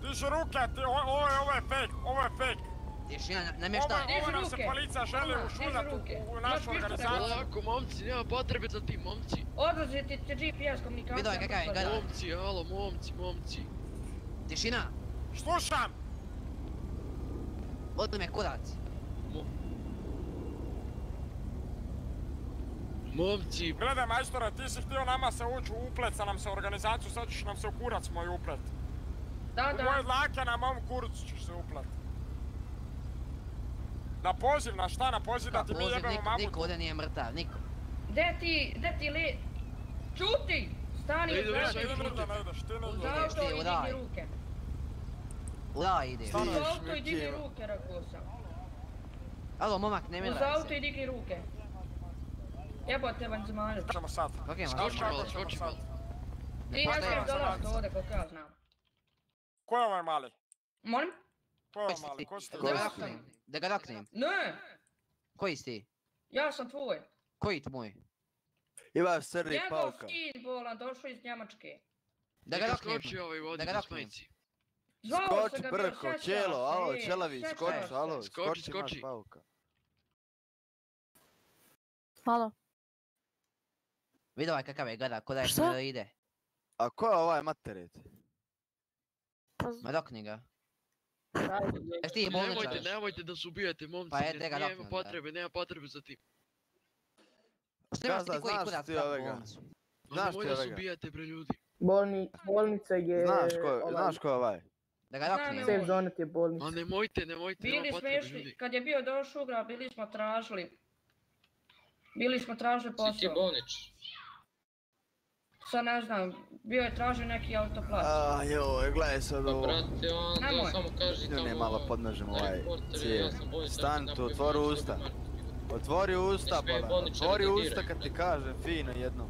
Diži ruke, ti, o- ovo je, ovo je fake, ovo je fake. Tišina, namještaj. Ovo, ovo nam se policija želi ušuljati u, našu organizaciju. Polako, momci, nema potrebe za tim, momci. Oduzeti ti GPS komunikacija. Vidio je kakav je, gledaj. Momci, alo, momci, momci. Tišina, Slušam! boli me kurac. Momci, Gledaj majstore, ti si htio nama se ući u uplet sa nam se u organizaciju, sad ćeš nam se u kurac moj uplet. Da, U da. moje dlake na mom kurcu ćeš se uplet. Na poziv, na šta? Na poziv da ti mi jebemo niko, mamutu. niko ovdje nije mrtav, niko. Gdje ti, gdje ti li... Čuti! Stani, Ide, vrati, ti čuti. nigdje ne ideš, ti Uz nigdje. Ideš auto ti, i digni ruke. Ula ide. Uz auto i digni ruke, rekao sam. Alo, momak, ne Uz miraj auto se. i digni ruke. Jebote vam zemaljak. Ćemo sad. Ok, ma skoči malo, skoči malo. Ti smiješ vas dolaziti ovdje, koliko ja znam. Ko je ovaj mali? Molim? Ko je ovaj mali? Ko si ti? Da ga roknem, da ga roknem. Ne! Koji si ti? Ja sam tvoj. Koji tvoj? Imaš srni Njegov pauka. sin bolan, došao iz Njemačke. Da ga skoči ovaj Da ga majci. Zvao Skoči se ga bio, čelo, alo, čelavi, sjećaš skoči, alo, Skoči, skoči. pauka. Halo. Vidio ovaj kakav je, gleda, ko da je Šta? ide. A ko je ovaj materet? Ma rokni ga. Jesi ti Nemojte, bolničar? nemojte da se ubijate, momci, Pa je, ne- nema potrebe, nema potrebe za tim. Šta imaš Gazda, ti koji znaš kurac ti tamo bolnicu? Ma Znaš nemoj ti da se ovega? ubijate, bre ljudi. Bolni, bolnica je... Znaš ko, ovaj, znaš ko je ovaj? Da ga Znam, roknem. evo. Safe zone ti je bolnica. Ma nemojte, nemojte, nema Bili smo potrebe išli, ljudi. kad je bio došao ugra, bili smo tražili. Bili smo tražili posao. bolnič. Sad ne znam, bio je tražio neki autoplat. A joj, gledaj sad Pa ovo. brate, onda Nemoj. samo kaži Nju ne tamo... malo podnožem ovaj cijel. Stan ti tu, napravi otvori usta. marketing. Otvori usta, bolničar Otvori usta kad ti kaže, fino jednom.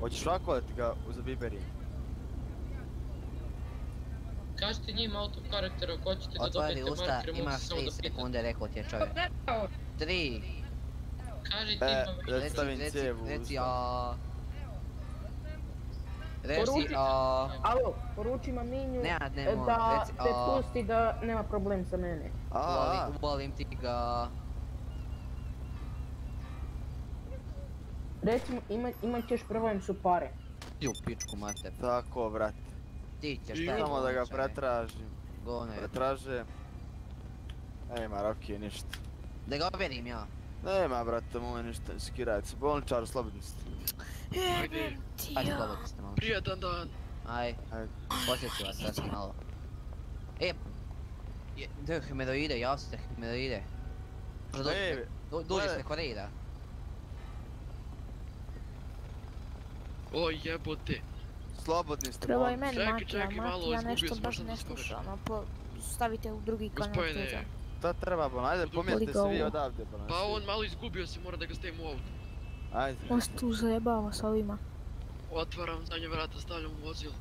Hoćeš ovako da ti ga uzabiberi? Kažite njima auto karakter ako hoćete da dobijete usta, marker, mogu imaš samo 3 da pitate. sekunde, rekao ti je čovjek. 3. Kažite E, njima da stavim reci, reci usta. a... Reci Poruči- a... Alo, poruči Maminju Ne, ne e, da reci, te a- pusti da nema problem sa mene. Volim, volim ti ga... Recimo, ima, imat ćeš problem su pare. Ti u pičku mater. Tako, brate. Ti ćeš taj Samo da ga pretražim. Govno je. Pretraže. Nema Roki ništa. Da ga overim ja. Nema, brate, moj ništa, skirajte se. Bolničar, slobodni ste. Ajde, Ajde, slobodno ste malo. prijatan dan. Aj, posjeću vas sad malo. E, je, da hemoroide, jasite hemoroide. Možda Ej, dođe, se korida. O jebote. Slobodni ste, Treba i meni Čekaj, Matija, čekaj, malo, Matija izgubio nešto baš ne sluša, ono, po, stavite u drugi kanal Gospodine. Twitcha. To treba, bon, ajde, pomijeste se vi odavde, bon. Pa on malo izgubio se, mora da ga stavim u auto. Ajde. On se tu zajebava sa ovima. Otvaram zadnje vrata, stavljam u vozilo.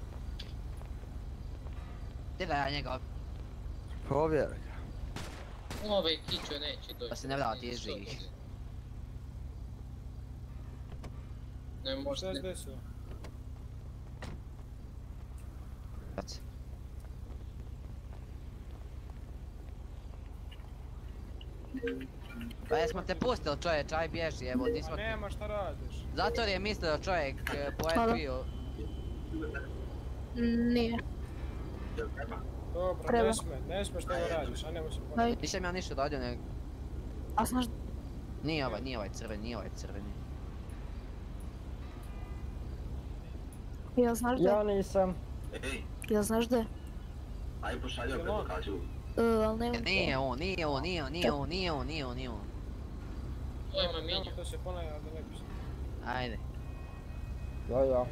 Gdje da ja njega, Povjeraj ga. Ove kićo neće doći. da se ne vrati iz živih. Ne može. Šta se desilo? Pa jesmo te pustili čovječ, aj bježi, evo, nismo... Pa nema šta radiš. Zato jer je mislio čovjek e, po. FB-u. Nije. Dobro, Treba. ne sme, ne sme šta ga radiš, a nemoj se ponašati. Nisam ja ništa radio, nego... A znaš, Nije ovaj, nije ovaj crveni, nije ovaj crveni. jel znaš da? Ja nisam. Jel znaš da? Aj pošaljio Jel on? Kažu. E, ali ne... Nije on, nije on, nije on, nije on, nije on, nije on, nije on. To se ponavlja da ne piše. Ajde. Ja, ja.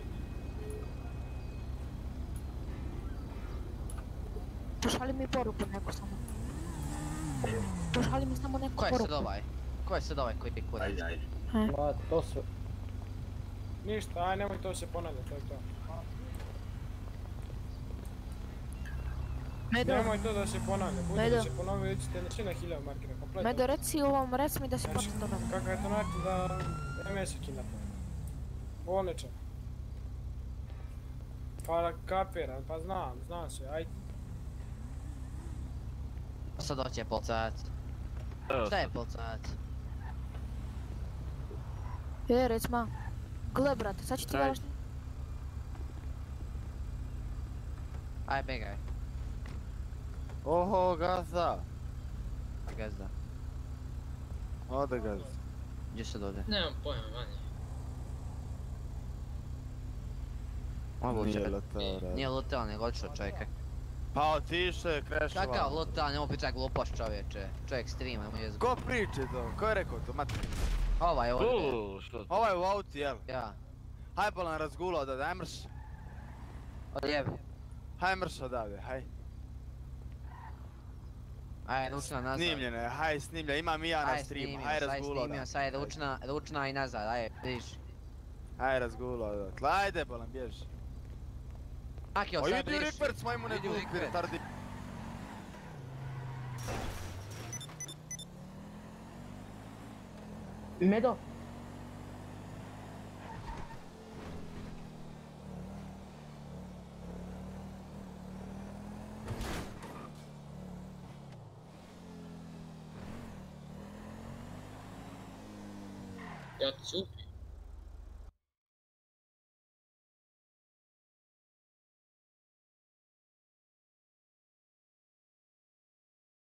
Pošalji mi poruku neku samo. Pošalji mi samo neku Ko je poruku. sad ovaj? Ko je sad ovaj koji je kurac? Ajde, ajde. Ma, to sve. Ništa, aj nemoj to se ponavlja, to je to. Medo, Nemoj to da se ponavlja, bude Medo. da se ponavlja, već na svi na hiljadu markera, kompletno. Medo, reci ovom, reci mi da si pročitao nam. Kako je to način da MS-a kidnapa? Bolničan. Pa kapiram, pa znam, znam sve, ajde. Sad hoće policajac. Šta je policajac? E, recimo, gle brate, sad ću ti Aj. daš... Aj, begaj. Oho, gaza. Gazda. Ode gaza. Gdje sad ode? Nemam pojma, manje. Mogu Nije bre. Nije lutao, nego otišao čovjek. Pa otiše, je, krešova. Kakav lutao, nemoj pričak glupoš čovječe. Čovjek streama, nemoj jezgo. Ko priče to? Ko je rekao to, mati? Ovaj ovdje. Ovaj u auti, jel? Ja. Haj bolan razgula odavde, haj mrš. Odjebi. Haj mrš odavde, haj. Aj, ručna nazad. Snimljene, haj snimlja, imam i ja na Aj, streamu, haj snimio, sad je ručna, ručna i nazad, aj, vidiš. Haj razgula odavde. Ajde bolan, bježi. Akio, sad idi u briš. rikverc, majmune Idi u glupi, retardi. Medo, Ja ti se upi.